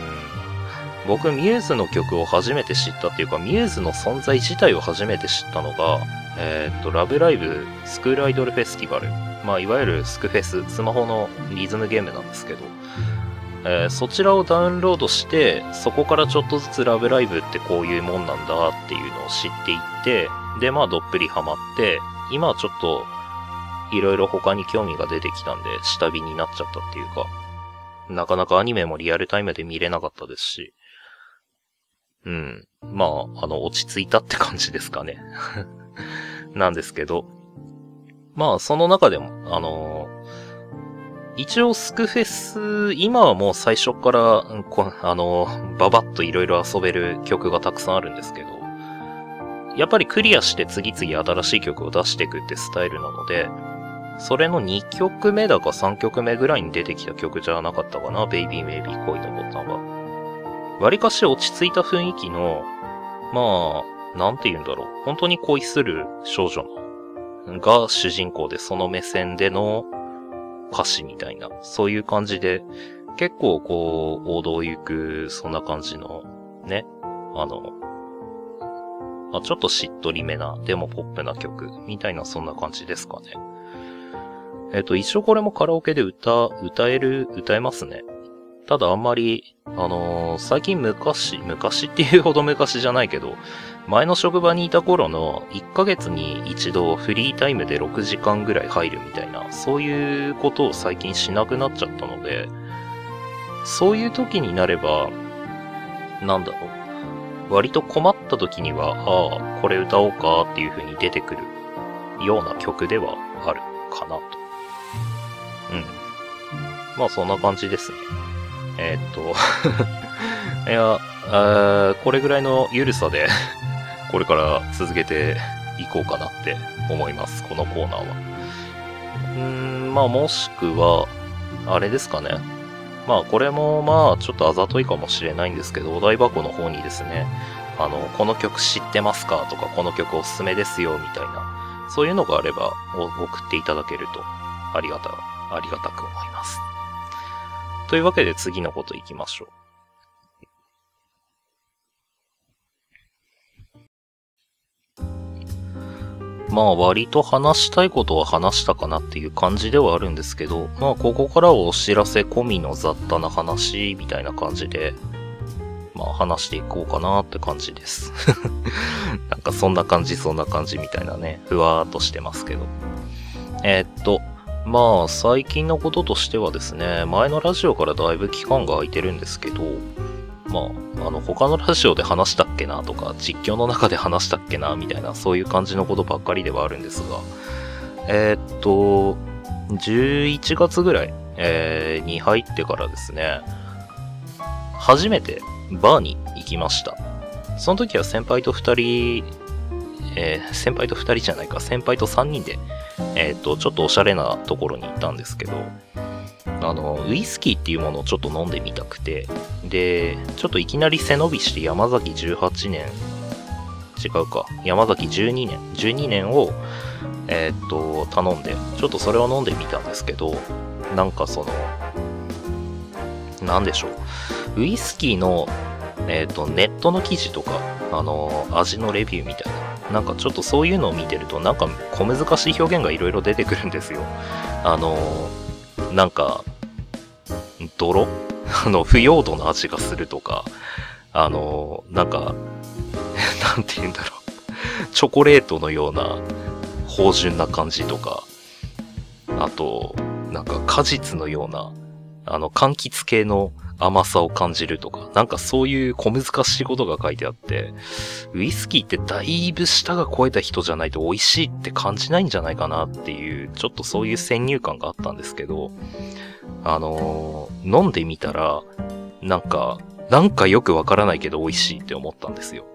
僕、ミューズの曲を初めて知ったっていうか、ミューズの存在自体を初めて知ったのが、えー、っと、ラブライブスクールアイドルフェスティバル。まあ、いわゆるスクフェス、スマホのリズムゲームなんですけど、えー、そちらをダウンロードして、そこからちょっとずつラブライブってこういうもんなんだっていうのを知っていって、で、まあどっぷりハマって、今はちょっと、いろいろ他に興味が出てきたんで、下火になっちゃったっていうか、なかなかアニメもリアルタイムで見れなかったですし、うん。まあ、あの、落ち着いたって感じですかね。なんですけど、まあ、その中でも、あのー一応スクフェス、今はもう最初から、あの、ババッといろいろ遊べる曲がたくさんあるんですけど、やっぱりクリアして次々新しい曲を出していくってスタイルなので、それの2曲目だか3曲目ぐらいに出てきた曲じゃなかったかな、ベイビーメイビー恋のボタンは。割かし落ち着いた雰囲気の、まあ、なんて言うんだろう。本当に恋する少女の、が主人公でその目線での歌詞みたいな、そういう感じで、結構こう、王道行く、そんな感じの、ね、あの、まあ、ちょっとしっとりめな、でもポップな曲、みたいなそんな感じですかね。えっ、と、一応これもカラオケで歌、歌える、歌えますね。ただあんまり、あのー、最近昔、昔っていうほど昔じゃないけど、前の職場にいた頃の1ヶ月に一度フリータイムで6時間ぐらい入るみたいな、そういうことを最近しなくなっちゃったので、そういう時になれば、なんだろう。割と困った時には、ああ、これ歌おうかっていう風に出てくるような曲ではあるかなと。うん。まあそんな感じですね。えー、っと いや、これぐらいの緩さでこれから続けていこうかなって思います、このコーナーは。うーん、まあもしくは、あれですかね。まあこれもまあちょっとあざといかもしれないんですけど、お台箱の方にですね、あの、この曲知ってますかとか、この曲おすすめですよ、みたいな、そういうのがあれば送っていただけるとありがた、ありがたく思います。というわけで次のこと行きましょう。まあ割と話したいことは話したかなっていう感じではあるんですけど、まあここからはお知らせ込みの雑多な話みたいな感じで、まあ話していこうかなって感じです。なんかそんな感じそんな感じみたいなね、ふわーっとしてますけど。えー、っと、まあ最近のこととしてはですね、前のラジオからだいぶ期間が空いてるんですけど、まあ、あの、他のラジオで話したっけなとか、実況の中で話したっけなみたいな、そういう感じのことばっかりではあるんですが、えー、っと、11月ぐらい、えー、に入ってからですね、初めてバーに行きました。その時は先輩と2人、えー、先輩と2人じゃないか、先輩と3人で、えっと、ちょっとおしゃれなところに行ったんですけど、あの、ウイスキーっていうものをちょっと飲んでみたくて、で、ちょっといきなり背伸びして山崎18年、違うか。山崎12年、12年を、えー、っと、頼んで、ちょっとそれを飲んでみたんですけど、なんかその、なんでしょう。ウイスキーの、えっ、と、ネットの記事とか、あの、味のレビューみたいな。なんかちょっとそういうのを見てると、なんか小難しい表現がいろいろ出てくるんですよ。あの、なんか、泥？あの、腐葉土の味がするとか、あの、なんか、なんて言うんだろう。チョコレートのような、芳醇な感じとか、あと、なんか果実のような、あの、柑橘系の甘さを感じるとか、なんかそういう小難しいことが書いてあって、ウイスキーってだいぶ舌が超えた人じゃないと美味しいって感じないんじゃないかなっていう、ちょっとそういう先入観があったんですけど、あのー、飲んでみたら、なんか、なんかよくわからないけど美味しいって思ったんですよ。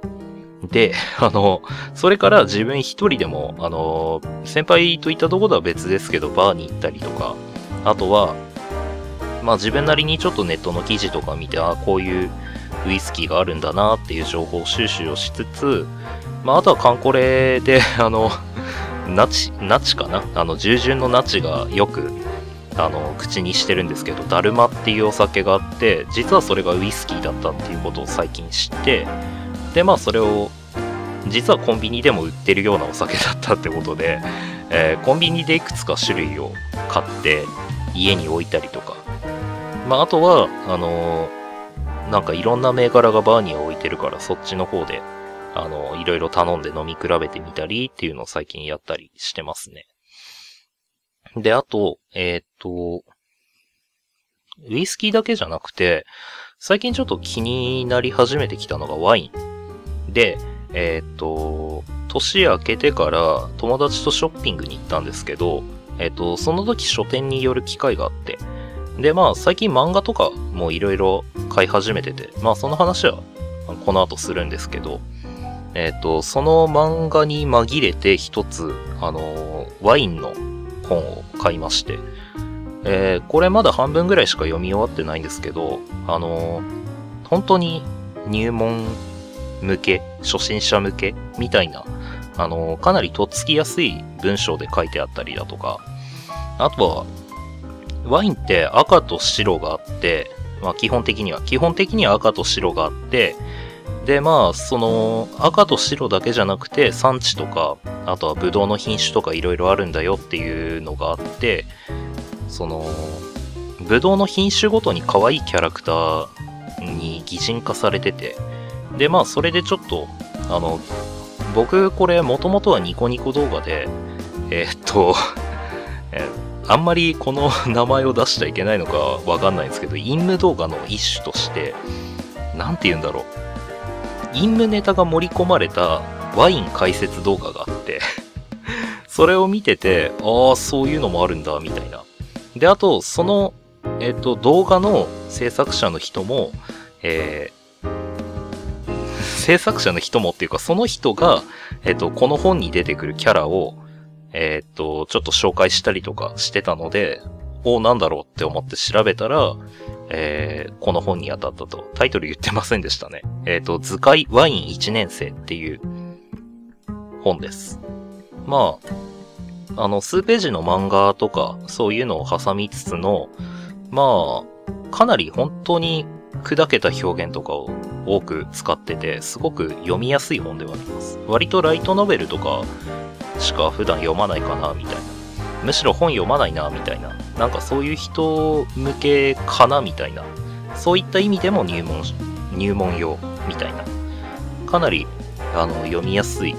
で、あの、それから自分一人でも、あの、先輩といったところとは別ですけど、バーに行ったりとか、あとは、まあ自分なりにちょっとネットの記事とか見て、ああこういうウイスキーがあるんだなっていう情報収集をしつつ、まああとはカンコレで、あの、ナチ、ナチかな？あの、従順のナチがよく、あの、口にしてるんですけど、ダルマっていうお酒があって、実はそれがウイスキーだったっていうことを最近知って、で、まあそれを、実はコンビニでも売ってるようなお酒だったってことで、えー、コンビニでいくつか種類を買って家に置いたりとか、まあ、あとは、あのー、なんかいろんな銘柄がバーに置いてるから、そっちの方で、あのー、いろいろ頼んで飲み比べてみたりっていうのを最近やったりしてますね。で、あと、えー、っと、ウイスキーだけじゃなくて、最近ちょっと気になり始めてきたのがワイン。で、えー、っと、年明けてから友達とショッピングに行ったんですけど、えっと、その時書店に寄る機会があって、で、まあ、最近漫画とかもいろいろ買い始めてて、まあ、その話はこの後するんですけど、えっ、ー、と、その漫画に紛れて一つ、あのー、ワインの本を買いまして、えー、これまだ半分ぐらいしか読み終わってないんですけど、あの本当に入門向け、初心者向けみたいな、あのかなりとっつきやすい文章で書いてあったりだとか、あとは、ワインって赤と白があって、まあ基本的には、基本的には赤と白があって、で、まあ、その赤と白だけじゃなくて産地とか、あとはブドウの品種とかいろいろあるんだよっていうのがあって、その、ブドウの品種ごとに可愛いキャラクターに擬人化されてて、で、まあ、それでちょっと、あの、僕、これ、もともとはニコニコ動画で、えー、っと、え ーあんまりこの 名前を出しちゃいけないのかわかんないんですけど、陰夢動画の一種として、なんて言うんだろう。陰夢ネタが盛り込まれたワイン解説動画があって それを見てて、ああ、そういうのもあるんだ、みたいな。で、あと、その、えっ、と、動画の制作者の人も、えー、制作者の人もっていうか、その人が、えっ、と、この本に出てくるキャラを、えっ、と、ちょっと紹介したりとかしてたので、おなんだろうって思って調べたら、えー、この本に当たったと。タイトル言ってませんでしたね。えっ、ー、と、図解ワイン1年生っていう本です。まあ、あの、数ページの漫画とか、そういうのを挟みつつの、まあ、かなり本当に砕けた表現とかを多く使ってて、すごく読みやすい本ではあります。割とライトノベルとかしか普段読まないかな、みたいな。むしろ本読まないな、みたいな。なんかそういう人向けかな、みたいな。そういった意味でも入門、入門用、みたいな。かなり、あの、読みやすい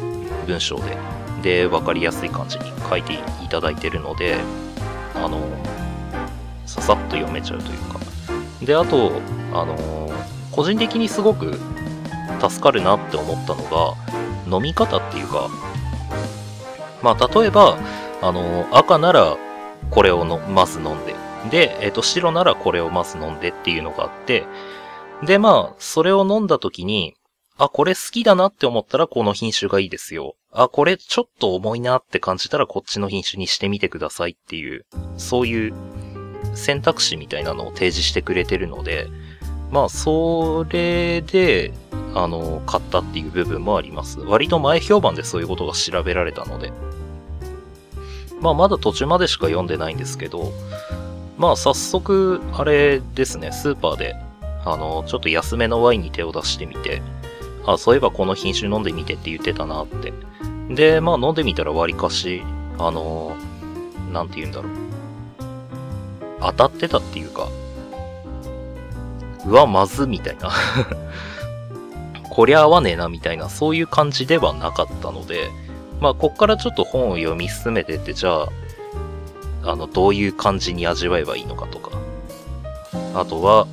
文章で、で、わかりやすい感じに書いていただいてるので、あの、ささっと読めちゃうというか。で、あと、あの、個人的にすごく助かるなって思ったのが、飲み方っていうか、まあ、例えば、あの、赤ならこれをのまず飲んで、で、えっ、と、白ならこれをまず飲んでっていうのがあって、で、まあ、それを飲んだ時に、あ、これ好きだなって思ったらこの品種がいいですよ。あ、これちょっと重いなって感じたらこっちの品種にしてみてくださいっていう、そういう選択肢みたいなのを提示してくれてるので、まあ、それで、あの、買ったっていう部分もあります。割と前評判でそういうことが調べられたので。まあ、まだ途中までしか読んでないんですけど、まあ、早速、あれですね、スーパーで、あの、ちょっと安めのワインに手を出してみて、あ、そういえばこの品種飲んでみてって言ってたなって。で、まあ、飲んでみたら割かし、あの、なんて言うんだろう。当たってたっていうか、うわ、まず、みたいな こりゃ合わねえな、みたいな、そういう感じではなかったので、まあ、こっからちょっと本を読み進めてって、じゃあ、あの、どういう感じに味わえばいいのかとか。あとは、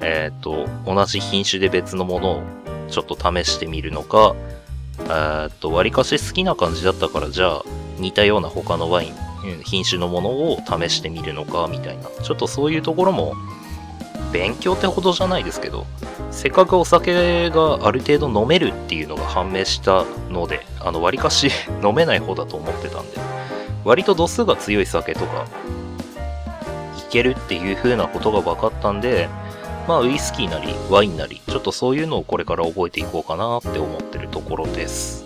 えっ、ー、と、同じ品種で別のものをちょっと試してみるのか、えっと、割かし好きな感じだったから、じゃあ、似たような他のワイン、品種のものを試してみるのか、みたいな。ちょっとそういうところも、勉強ってほどじゃないですけど、せっかくお酒がある程度飲めるっていうのが判明したので、あの、割かし 飲めない方だと思ってたんで、割と度数が強い酒とか、いけるっていう風なことが分かったんで、まあ、ウイスキーなり、ワインなり、ちょっとそういうのをこれから覚えていこうかなって思ってるところです。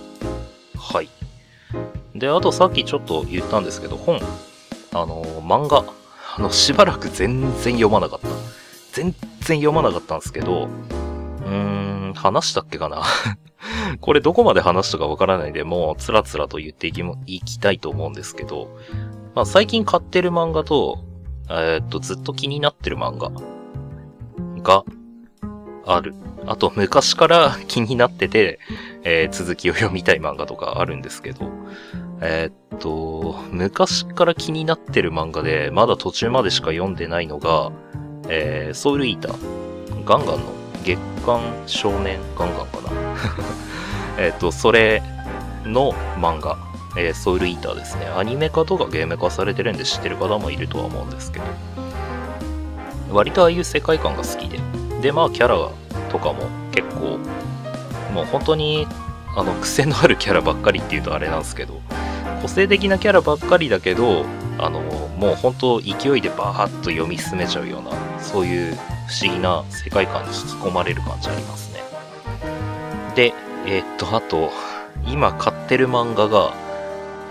はい。で、あとさっきちょっと言ったんですけど、本、あの、漫画、あの、しばらく全然読まなかった。全然読まなかったんですけど、うーん、話したっけかな？これどこまで話したかわからないで、もうつらつらと言っていきも、いきたいと思うんですけど、まあ最近買ってる漫画と、えー、っと、ずっと気になってる漫画がある。あと、昔から 気になってて、えー、続きを読みたい漫画とかあるんですけど、えー、っと、昔から気になってる漫画で、まだ途中までしか読んでないのが、えー、ソウルイーター。ガンガンの月刊少年ガンガンかな。えっと、それの漫画、えー、ソウルイーターですね。アニメ化とかゲーム化されてるんで知ってる方もいるとは思うんですけど。割とああいう世界観が好きで。で、まあ、キャラとかも結構、もう本当に、あの、癖のあるキャラばっかりっていうとあれなんですけど、個性的なキャラばっかりだけど、あの、もう本当勢いでバーッと読み進めちゃうような、そういう不思議な世界観に引き込まれる感じありますね。で、えー、っと、あと、今買ってる漫画が、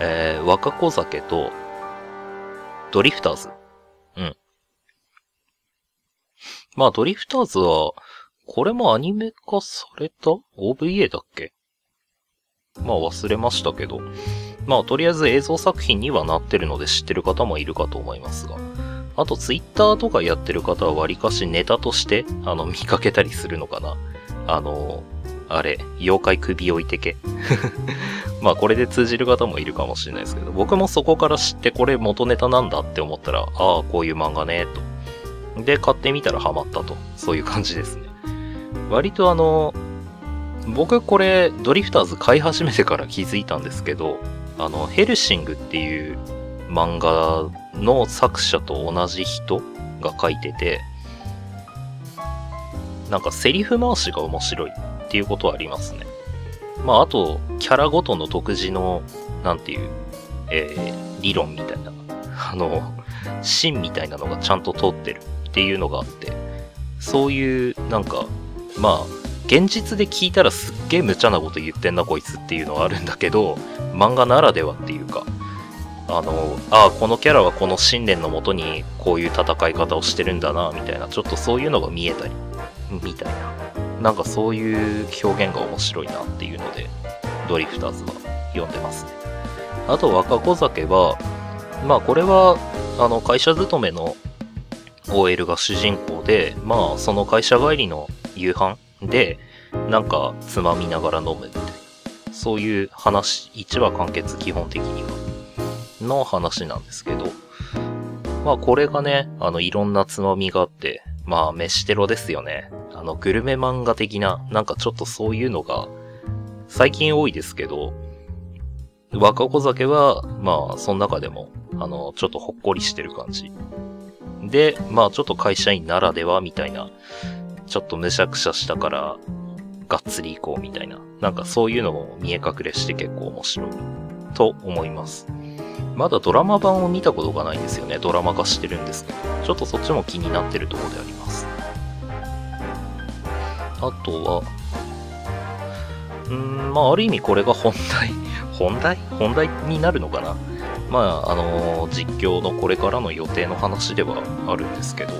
えー、若子酒と、ドリフターズ。うん。まあ、ドリフターズは、これもアニメ化された ?OVA だっけ？まあ忘れましたけど。まあとりあえず映像作品にはなってるので知ってる方もいるかと思いますが。あとツイッターとかやってる方は割かしネタとして、あの、見かけたりするのかな。あの、あれ、妖怪首置いてけ。まあこれで通じる方もいるかもしれないですけど、僕もそこから知ってこれ元ネタなんだって思ったら、ああ、こういう漫画ね、と。で、買ってみたらハマったと。そういう感じですね。割とあの、僕これドリフターズ買い始めてから気づいたんですけど、あの、ヘルシングっていう漫画の作者と同じ人が書いてて、なんかセリフ回しが面白いっていうことはありますね。まあ、あと、キャラごとの独自の、なんていう、えー、理論みたいな、あの、芯みたいなのがちゃんと通ってるっていうのがあって、そういう、なんか、まあ、現実で聞いたらすっげえ無茶なこと言ってんなこいつっていうのはあるんだけど、漫画ならではっていうか、あの、ああ、このキャラはこの信念のもとにこういう戦い方をしてるんだな、みたいな、ちょっとそういうのが見えたり、みたいな。なんかそういう表現が面白いなっていうので、ドリフターズは読んでますね。あと、若子酒は、まあこれは、あの、会社勤めの OL が主人公で、まあその会社帰りの夕飯で、なんかつまみながら飲むみたいな。そういう話、1話完結基本的には、の話なんですけど、まあこれがね、あのいろんなつまみがあって、まあ飯テロですよね。あのグルメ漫画的な、なんかちょっとそういうのが、最近多いですけど、若子酒は、まあその中でも、あの、ちょっとほっこりしてる感じ。で、まあちょっと会社員ならではみたいな、ちょっとむしゃくしゃしたから、がっつり行こうみたいな。なんかそういうのも見え隠れして結構面白いと思います。まだドラマ版を見たことがないんですよね。ドラマ化してるんですけど。ちょっとそっちも気になってるとこであります。あとは、うーん、まあ、ある意味これが本題、本題？本題になるのかな？まあ、あのー実況のこれからの予定の話ではあるんですけど、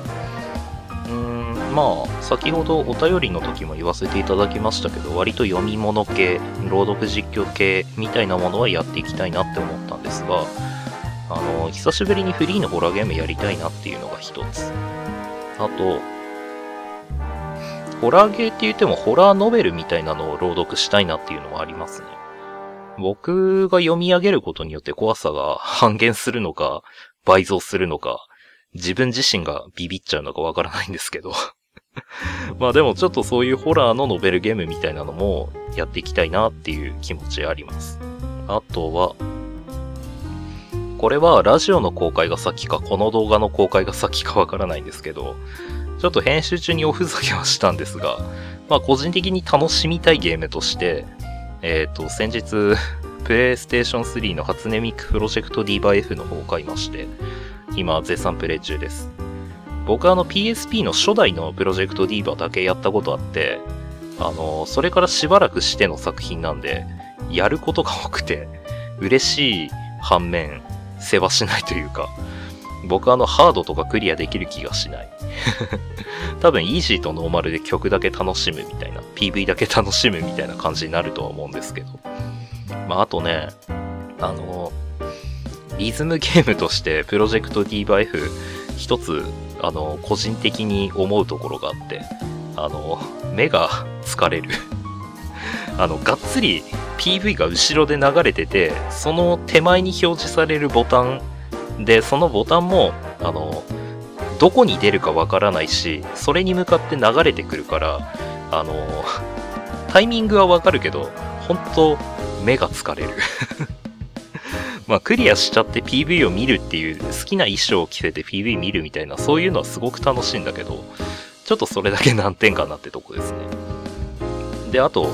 まあ、先ほどお便りの時も言わせていただきましたけど、割と読み物系、朗読実況系みたいなものはやっていきたいなって思ったんですが、あの久しぶりにフリーのホラーゲームやりたいなっていうのが一つ。あと、ホラーゲーって言ってもホラーノベルみたいなのを朗読したいなっていうのはありますね。僕が読み上げることによって怖さが半減するのか、倍増するのか、自分自身がビビっちゃうのかわからないんですけど。まあでもちょっとそういうホラーのノベルゲームみたいなのもやっていきたいなっていう気持ちあります。あとは、これはラジオの公開が先か、この動画の公開が先かわからないんですけど、ちょっと編集中におふざけはしたんですが、まあ個人的に楽しみたいゲームとして、えっ、と、先日、プレイステーション3の初音ミクプロジェクト D バ F の方を買いまして、今絶賛プレイ中です。僕はあの PSP の初代のプロジェクト D バだけやったことあって、あの、それからしばらくしての作品なんで、やることが多くて、嬉しい反面、世話しないというか、僕あのハードとかクリアできる気がしない。多分イージーとノーマルで曲だけ楽しむみたいな、PV だけ楽しむみたいな感じになるとは思うんですけど。まああとね、あの、リズムゲームとしてプロジェクト D バ F 一つ、あの、個人的に思うところがあって、あの、目が疲れる。あの、がっつり PV が後ろで流れてて、その手前に表示されるボタンで、そのボタンも、あの、どこに出るかわからないし、それに向かって流れてくるから、あの、タイミングはわかるけど、本当目が疲れる。まあ、クリアしちゃって PV を見るっていう、好きな衣装を着せて PV 見るみたいな、そういうのはすごく楽しいんだけど、ちょっとそれだけ難点かなってとこですね。で、あと、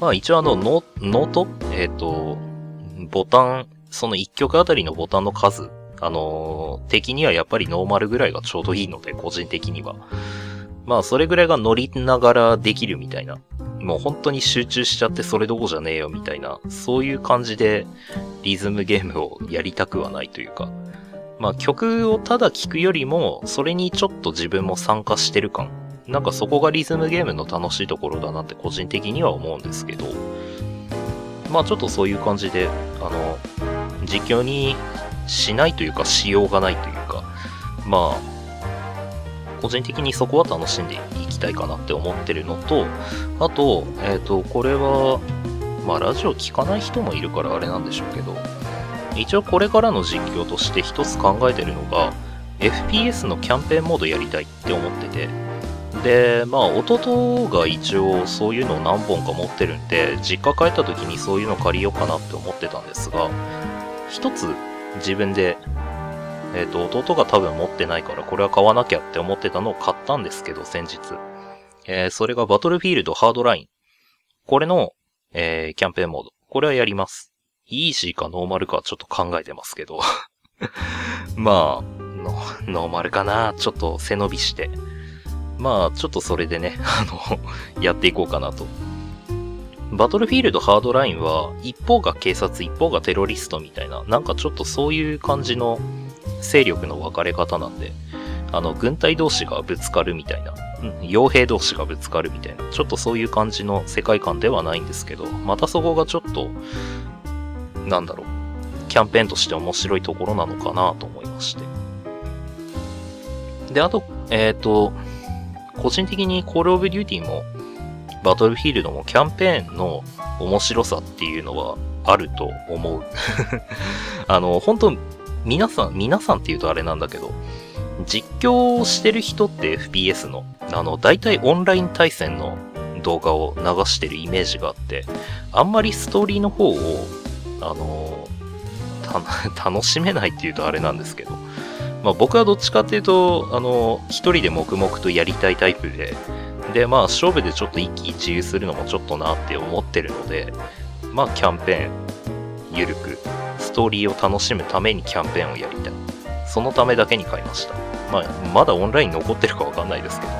まあ一応あのノ、ノートえっ、と、ボタン、その1曲あたりのボタンの数、あのー的にはやっぱりノーマルぐらいがちょうどいいので、個人的には。まあそれぐらいが乗りながらできるみたいな。もう本当に集中しちゃってそれどこじゃねえよみたいな、そういう感じでリズムゲームをやりたくはないというか。まあ曲をただ聴くよりも、それにちょっと自分も参加してる感。なんかそこがリズムゲームの楽しいところだなって個人的には思うんですけど。まあちょっとそういう感じで、あの、実況にしないというか、しようがないというか、まあ、個人的にそこは楽しんでいきたいかなって思ってるのと、あと、えっ、と、これは、まあラジオ聞かない人もいるからあれなんでしょうけど、一応これからの実況として一つ考えてるのが、FPS のキャンペーンモードやりたいって思ってて、で、まあ、弟が一応そういうのを何本か持ってるんで、実家帰った時にそういうの借りようかなって思ってたんですが、一つ自分で、えっ、と、弟が多分持ってないからこれは買わなきゃって思ってたのを買ったんですけど、先日。えーそれがバトルフィールドハードライン。これの、えーキャンペーンモード。これはやります。イージーかノーマルかちょっと考えてますけど。まあ、ノーマルかなちょっと背伸びして。まあ、ちょっとそれでね、あの、やっていこうかなと。バトルフィールドハードラインは、一方が警察、一方がテロリストみたいな、なんかちょっとそういう感じの勢力の分かれ方なんで、あの、軍隊同士がぶつかるみたいな、うん、傭兵同士がぶつかるみたいな、ちょっとそういう感じの世界観ではないんですけど、またそこがちょっと、なんだろう、キャンペーンとして面白いところなのかなと思いまして。で、あと、えっ、と、個人的にコールオブデューティも、バトルフィールドもキャンペーンの面白さっていうのはあると思う。あの、本当皆さん、皆さんって言うとあれなんだけど、実況をしてる人って FPS の、あの、大体オンライン対戦の動画を流してるイメージがあって、あんまりストーリーの方を、あの、楽しめないって言うとあれなんですけど、まあ僕はどっちかっていうと、あの、一人で黙々とやりたいタイプで、で、まあ勝負でちょっと一喜一憂するのもちょっとなって思ってるので、まあキャンペーン、ゆるく、ストーリーを楽しむためにキャンペーンをやりたい。そのためだけに買いました。まあ、まだオンライン残ってるかわかんないですけどね。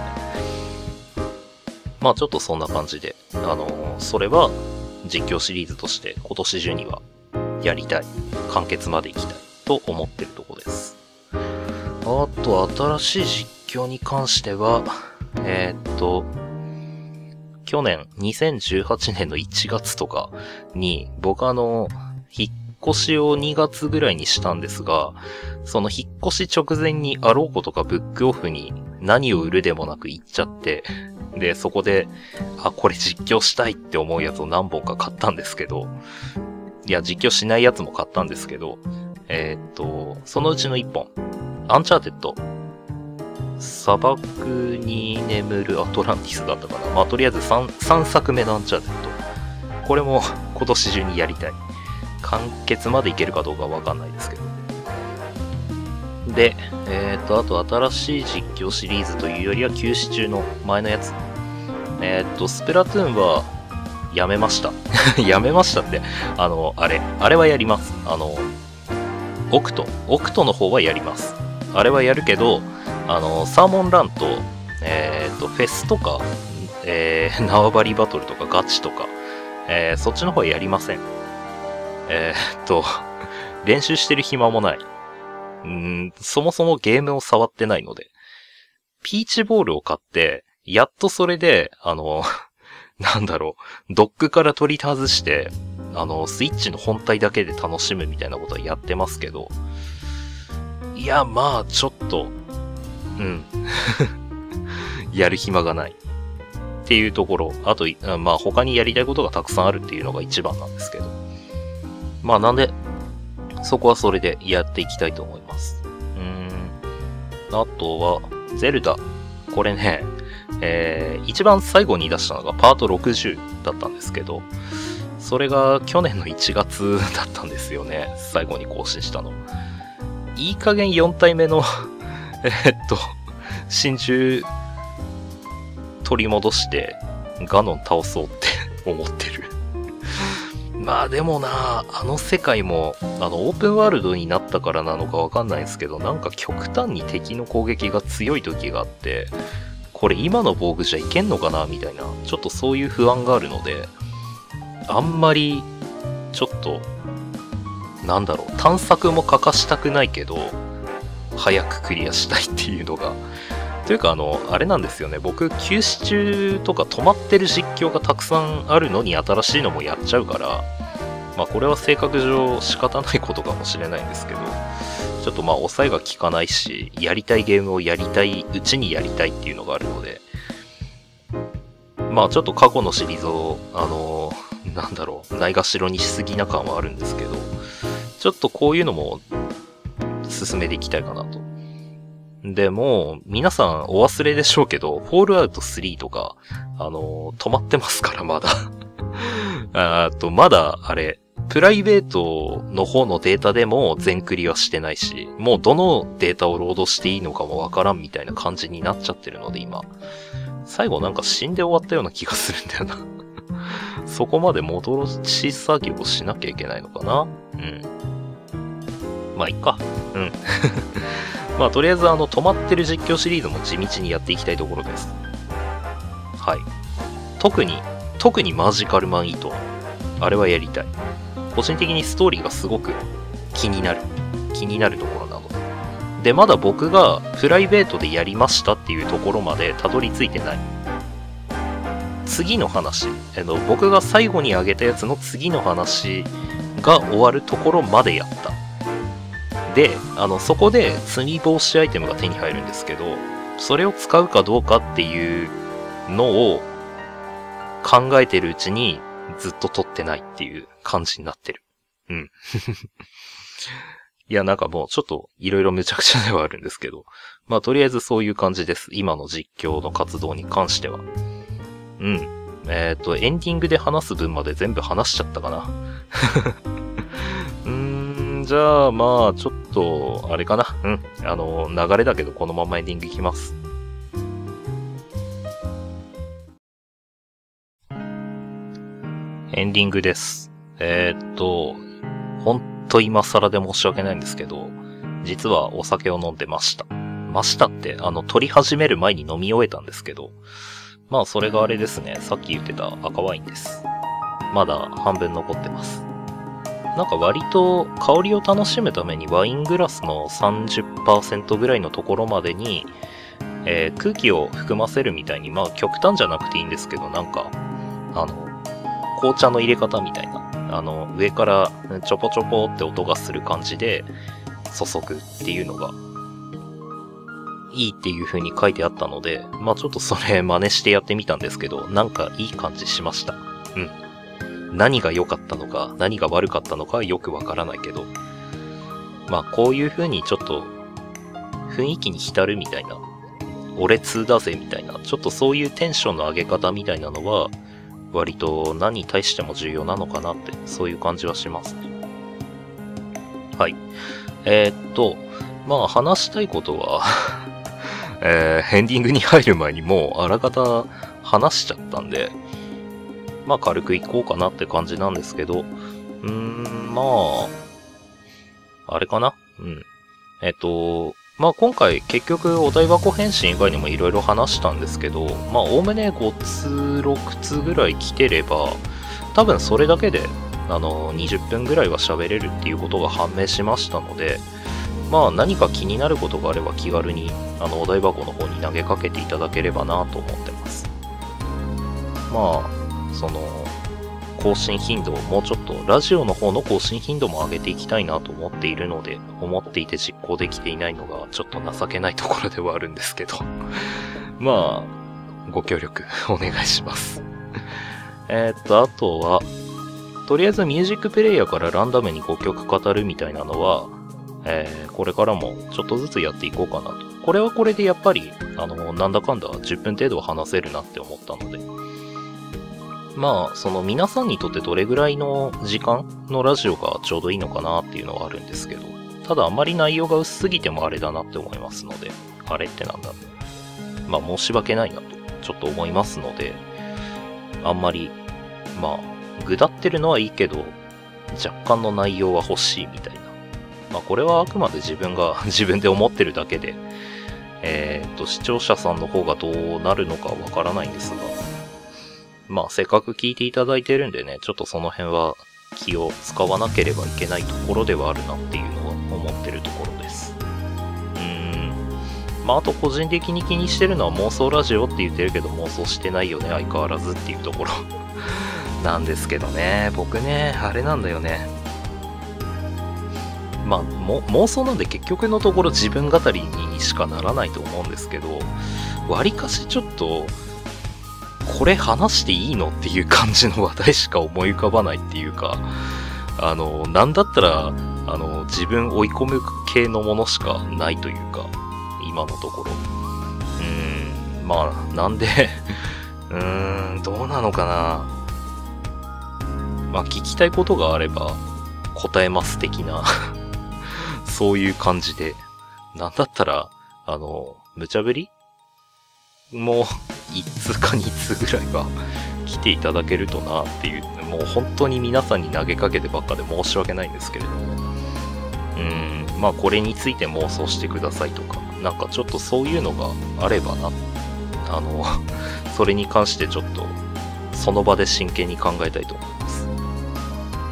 まあちょっとそんな感じで、あのそれは実況シリーズとして今年中にはやりたい。完結まで行きたい。と思ってるとこです。あと、新しい実況に関しては、えー、っと、去年、2018年の1月とかに、僕あの、引っ越しを2月ぐらいにしたんですが、その引っ越し直前にあろうことかブックオフに何を売るでもなく行っちゃって、で、そこで、あ、これ実況したいって思うやつを何本か買ったんですけど、いや、実況しないやつも買ったんですけど、えー、っと、そのうちの1本、アンチャーテッド。砂漠に眠るアトランティスだったかな。まあ、とりあえず 3, 3作目のアンチャーテッド。これも今年中にやりたい。完結までいけるかどうかわかんないですけど。で、えっ、ー、と、あと新しい実況シリーズというよりは休止中の前のやつ。えっ、ー、と、スプラトゥーンはやめました。やめましたって、あの、あれ、あれはやります。あの、オクト、オクトの方はやります。あれはやるけど、あの、サーモンランと、えっ、ー、と、フェスとか、えー、縄張りバトルとかガチとか、えー、そっちの方はやりません。えー、っと、練習してる暇もない。うん、そもそもゲームを触ってないので。ピーチボールを買って、やっとそれで、あの、なんだろう、ドックから取り外して、あの、スイッチの本体だけで楽しむみたいなことはやってますけど、いや、まあ、ちょっと、うん。やる暇がない。っていうところ。あと、まあ、他にやりたいことがたくさんあるっていうのが一番なんですけど。まあ、なんで、そこはそれでやっていきたいと思います。うーん。あとは、ゼルダ。これね、えー、一番最後に出したのがパート60だったんですけど、それが去年の1月 だったんですよね。最後に更新したの。いい加減4体目の えっと、真珠取り戻してガノン倒そうって思ってるまあでもな、あの世界も、あの、オープンワールドになったからなのかわかんないですけど、なんか極端に敵の攻撃が強い時があって、これ今の防具じゃいけんのかなみたいな、ちょっとそういう不安があるので、あんまり、ちょっと、なんだろう、探索も欠かしたくないけど、早くクリアしたいっていうのが、というか、あの、あれなんですよね。僕、休止中とか止まってる実況がたくさんあるのに新しいのもやっちゃうから、まあ、これは性格上仕方ないことかもしれないんですけど、ちょっとまあ、抑えが効かないし、やりたいゲームをやりたいうちにやりたいっていうのがあるので、まあ、ちょっと過去のシリーズを、あのなんだろう、ないがしろにしすぎな感はあるんですけど、ちょっとこういうのも進めていきたいかなと。でも、皆さんお忘れでしょうけど、フォールアウト3とか、あの、止まってますから、まだ あと、まだ、あれ、プライベートの方のデータでも全クリはしてないし、もうどのデータをロードしていいのかもわからんみたいな感じになっちゃってるので、今。最後なんか死んで終わったような気がするんだよな そこまで戻し作業をしなきゃいけないのかなうん。まあ、いっか。うん。まあ、とりあえず、あの、止まってる実況シリーズも地道にやっていきたいところです。はい。特に、特にマジカルマンイート。あれはやりたい。個人的にストーリーがすごく気になる。気になるところなので。で、まだ僕がプライベートでやりましたっていうところまでたどり着いてない。次の話、えの僕が最後にあげたやつの次の話が終わるところまでやった。で、あの、そこで積み防止アイテムが手に入るんですけど、それを使うかどうかっていうのを考えてるうちにずっと取ってないっていう感じになってる。うん。いや、なんかもうちょっといろいろ無茶苦茶ではあるんですけど、まあとりあえずそういう感じです。今の実況の活動に関しては。うん。えっ、ー、と、エンディングで話す分まで全部話しちゃったかな。じゃあまあちょっと、あれかな。うん。あの、流れだけどこのままエンディングいきます。エンディングです。えー、っと、ほんと今更で申し訳ないんですけど、実はお酒を飲んでました。ましたって、あの、撮り始める前に飲み終えたんですけど、まあそれがあれですね。さっき言ってた赤ワインです。まだ半分残ってます。なんか割と香りを楽しむためにワイングラスの30%ぐらいのところまでに、えー空気を含ませるみたいに、まあ極端じゃなくていいんですけど、なんか、あの、紅茶の入れ方みたいな、あの、上からちょぽちょぽって音がする感じで注ぐっていうのが、いいっていう風に書いてあったので、まあちょっとそれ真似してやってみたんですけど、なんかいい感じしました。うん。何が良かったのか、何が悪かったのかはよくわからないけど、まあこういう風にちょっと雰囲気に浸るみたいな、俺通だぜみたいな、ちょっとそういうテンションの上げ方みたいなのは、割と何に対しても重要なのかなって、そういう感じはしますね。はい。えーっと、まあ話したいことは、えー、エンディングに入る前にもうあらかた話しちゃったんで、まあ軽くいこうかなって感じなんですけど、うーん、まあ、あれかな？うん。えっと、まあ今回結局お台箱返信以外にもいろいろ話したんですけど、まあおおむね5通、6通ぐらい来てれば、多分それだけで、あの、20分ぐらいは喋れるっていうことが判明しましたので、まあ何か気になることがあれば気軽にあのお台箱の方に投げかけていただければなと思ってます。まあ、その、更新頻度をもうちょっと、ラジオの方の更新頻度も上げていきたいなと思っているので、思っていて実行できていないのがちょっと情けないところではあるんですけど。まあ、ご協力お願いします。えっと、あとは、とりあえずミュージックプレイヤーからランダムに5曲語るみたいなのは、えーこれからもちょっとずつやっていこうかなと。これはこれでやっぱり、あの、なんだかんだ10分程度は話せるなって思ったので。まあ、その皆さんにとってどれぐらいの時間のラジオがちょうどいいのかなっていうのはあるんですけど、ただあまり内容が薄すぎてもあれだなって思いますので、あれってなんだまあ申し訳ないなとちょっと思いますので、あんまり、まあ、ぐだってるのはいいけど、若干の内容は欲しいみたいな。まあこれはあくまで自分が 自分で思ってるだけで、えーっと、視聴者さんの方がどうなるのかわからないんですが、まあせっかく聞いていただいてるんでね、ちょっとその辺は気を使わなければいけないところではあるなっていうのは思ってるところです。うーん。まああと個人的に気にしてるのは妄想ラジオって言ってるけど妄想してないよね、相変わらずっていうところ なんですけどね、僕ね、あれなんだよね。まあ、妄想なんで結局のところ自分語りにしかならないと思うんですけど、割かしちょっと、これ話していいのっていう感じの話題しか思い浮かばないっていうか、あの、なんだったら、あの、自分追い込む系のものしかないというか、今のところ。うーん、まあ、なんで、うーん、どうなのかな。まあ、聞きたいことがあれば、答えます的な そういう感じで、なんだったら、あの、無茶ぶり？もう、1通か2通ぐらいは来ていただけるとなっていう、もう本当に皆さんに投げかけてばっかで申し訳ないんですけれども、うーん、まあこれについて妄想してくださいとか、なんかちょっとそういうのがあればな、あの、それに関してちょっと、その場で真剣に考えたいと思います。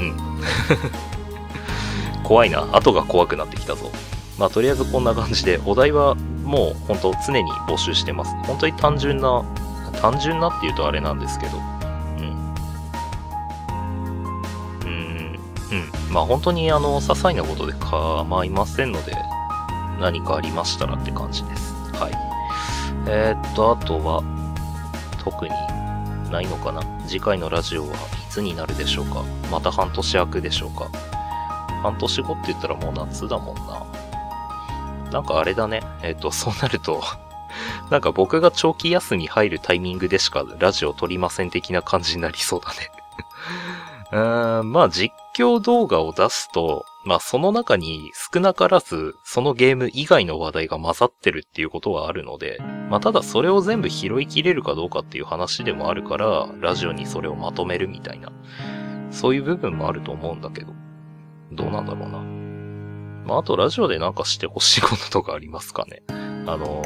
うん。怖いな。後が怖くなってきたぞ。まあ、とりあえずこんな感じで、お題はもう本当常に募集してます。本当に単純な、単純なっていうとあれなんですけど、うん。うん、うん。まあ本当にあの、些細なことで構いませんので、何かありましたらって感じです。はい。えー、っと、あとは、特にないのかな次回のラジオはいつになるでしょうかまた半年空くでしょうか半年後って言ったらもう夏だもんな。なんかあれだね。えっ、と、そうなると、なんか僕が長期休み入るタイミングでしかラジオ撮りません的な感じになりそうだね。うーん、まあ実況動画を出すと、まあその中に少なからずそのゲーム以外の話題が混ざってるっていうことはあるので、まあただそれを全部拾いきれるかどうかっていう話でもあるから、ラジオにそれをまとめるみたいな、そういう部分もあると思うんだけど、どうなんだろうな。まああとラジオでなんかしてほしいこととかありますかね。あの、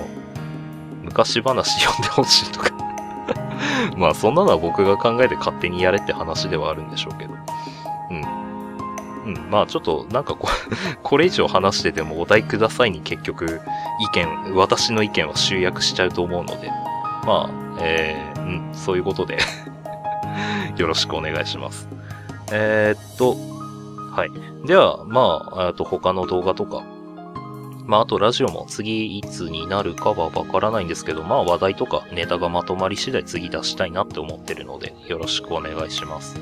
昔話読んでほしいとか まあそんなのは僕が考えて勝手にやれって話ではあるんでしょうけど。うん。うん。まあちょっとなんかこ これ以上話しててもお題くださいに結局意見、私の意見は集約しちゃうと思うので、まあ、えー、うん、そういうことで よろしくお願いします。えー、っと、はい。では、まあ、あと他の動画とか、まあ、あとラジオも次いつになるかはわからないんですけど、まあ話題とかネタがまとまり次第次出したいなって思ってるので、よろしくお願いします。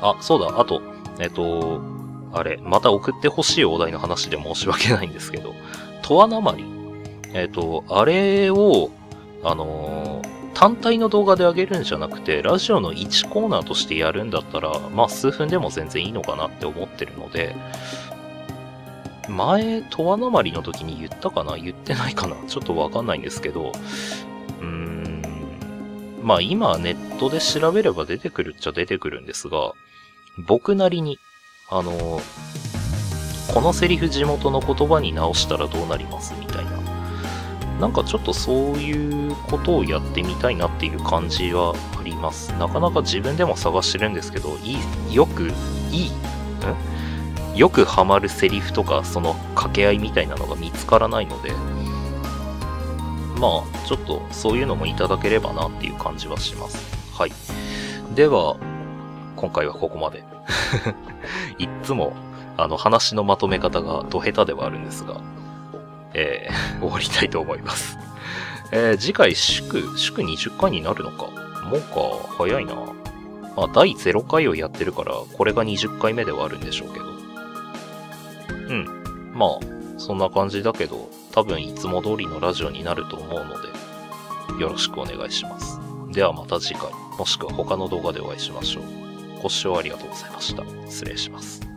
あ、そうだ、あと、えっと、あれ、また送ってほしいお題の話で申し訳ないんですけど、とわなまり。えっと、あれを、あのー、単体の動画で上げるんじゃなくて、ラジオの1コーナーとしてやるんだったら、まあ数分でも全然いいのかなって思ってるので、前、十和なまりの時に言ったかな？言ってないかな？ちょっとわかんないんですけど、うーん、まあ今ネットで調べれば出てくるっちゃ出てくるんですが、僕なりに、あの、このセリフ地元の言葉に直したらどうなります？みたいな。なんかちょっとそういうことをやってみたいなっていう感じはあります。なかなか自分でも探してるんですけど、いい、よく、いい、ん？よくハマるセリフとか、その掛け合いみたいなのが見つからないので、まあ、ちょっとそういうのもいただければなっていう感じはします。はい。では、今回はここまで。いっつも、あの、話のまとめ方がド下手ではあるんですが、えー、終わりたいと思います。えー、次回祝、祝20回になるのか？もうか、早いな。まあ、第0回をやってるから、これが20回目ではあるんでしょうけど。うん。まあ、そんな感じだけど、多分いつも通りのラジオになると思うので、よろしくお願いします。ではまた次回、もしくは他の動画でお会いしましょう。ご視聴ありがとうございました。失礼します。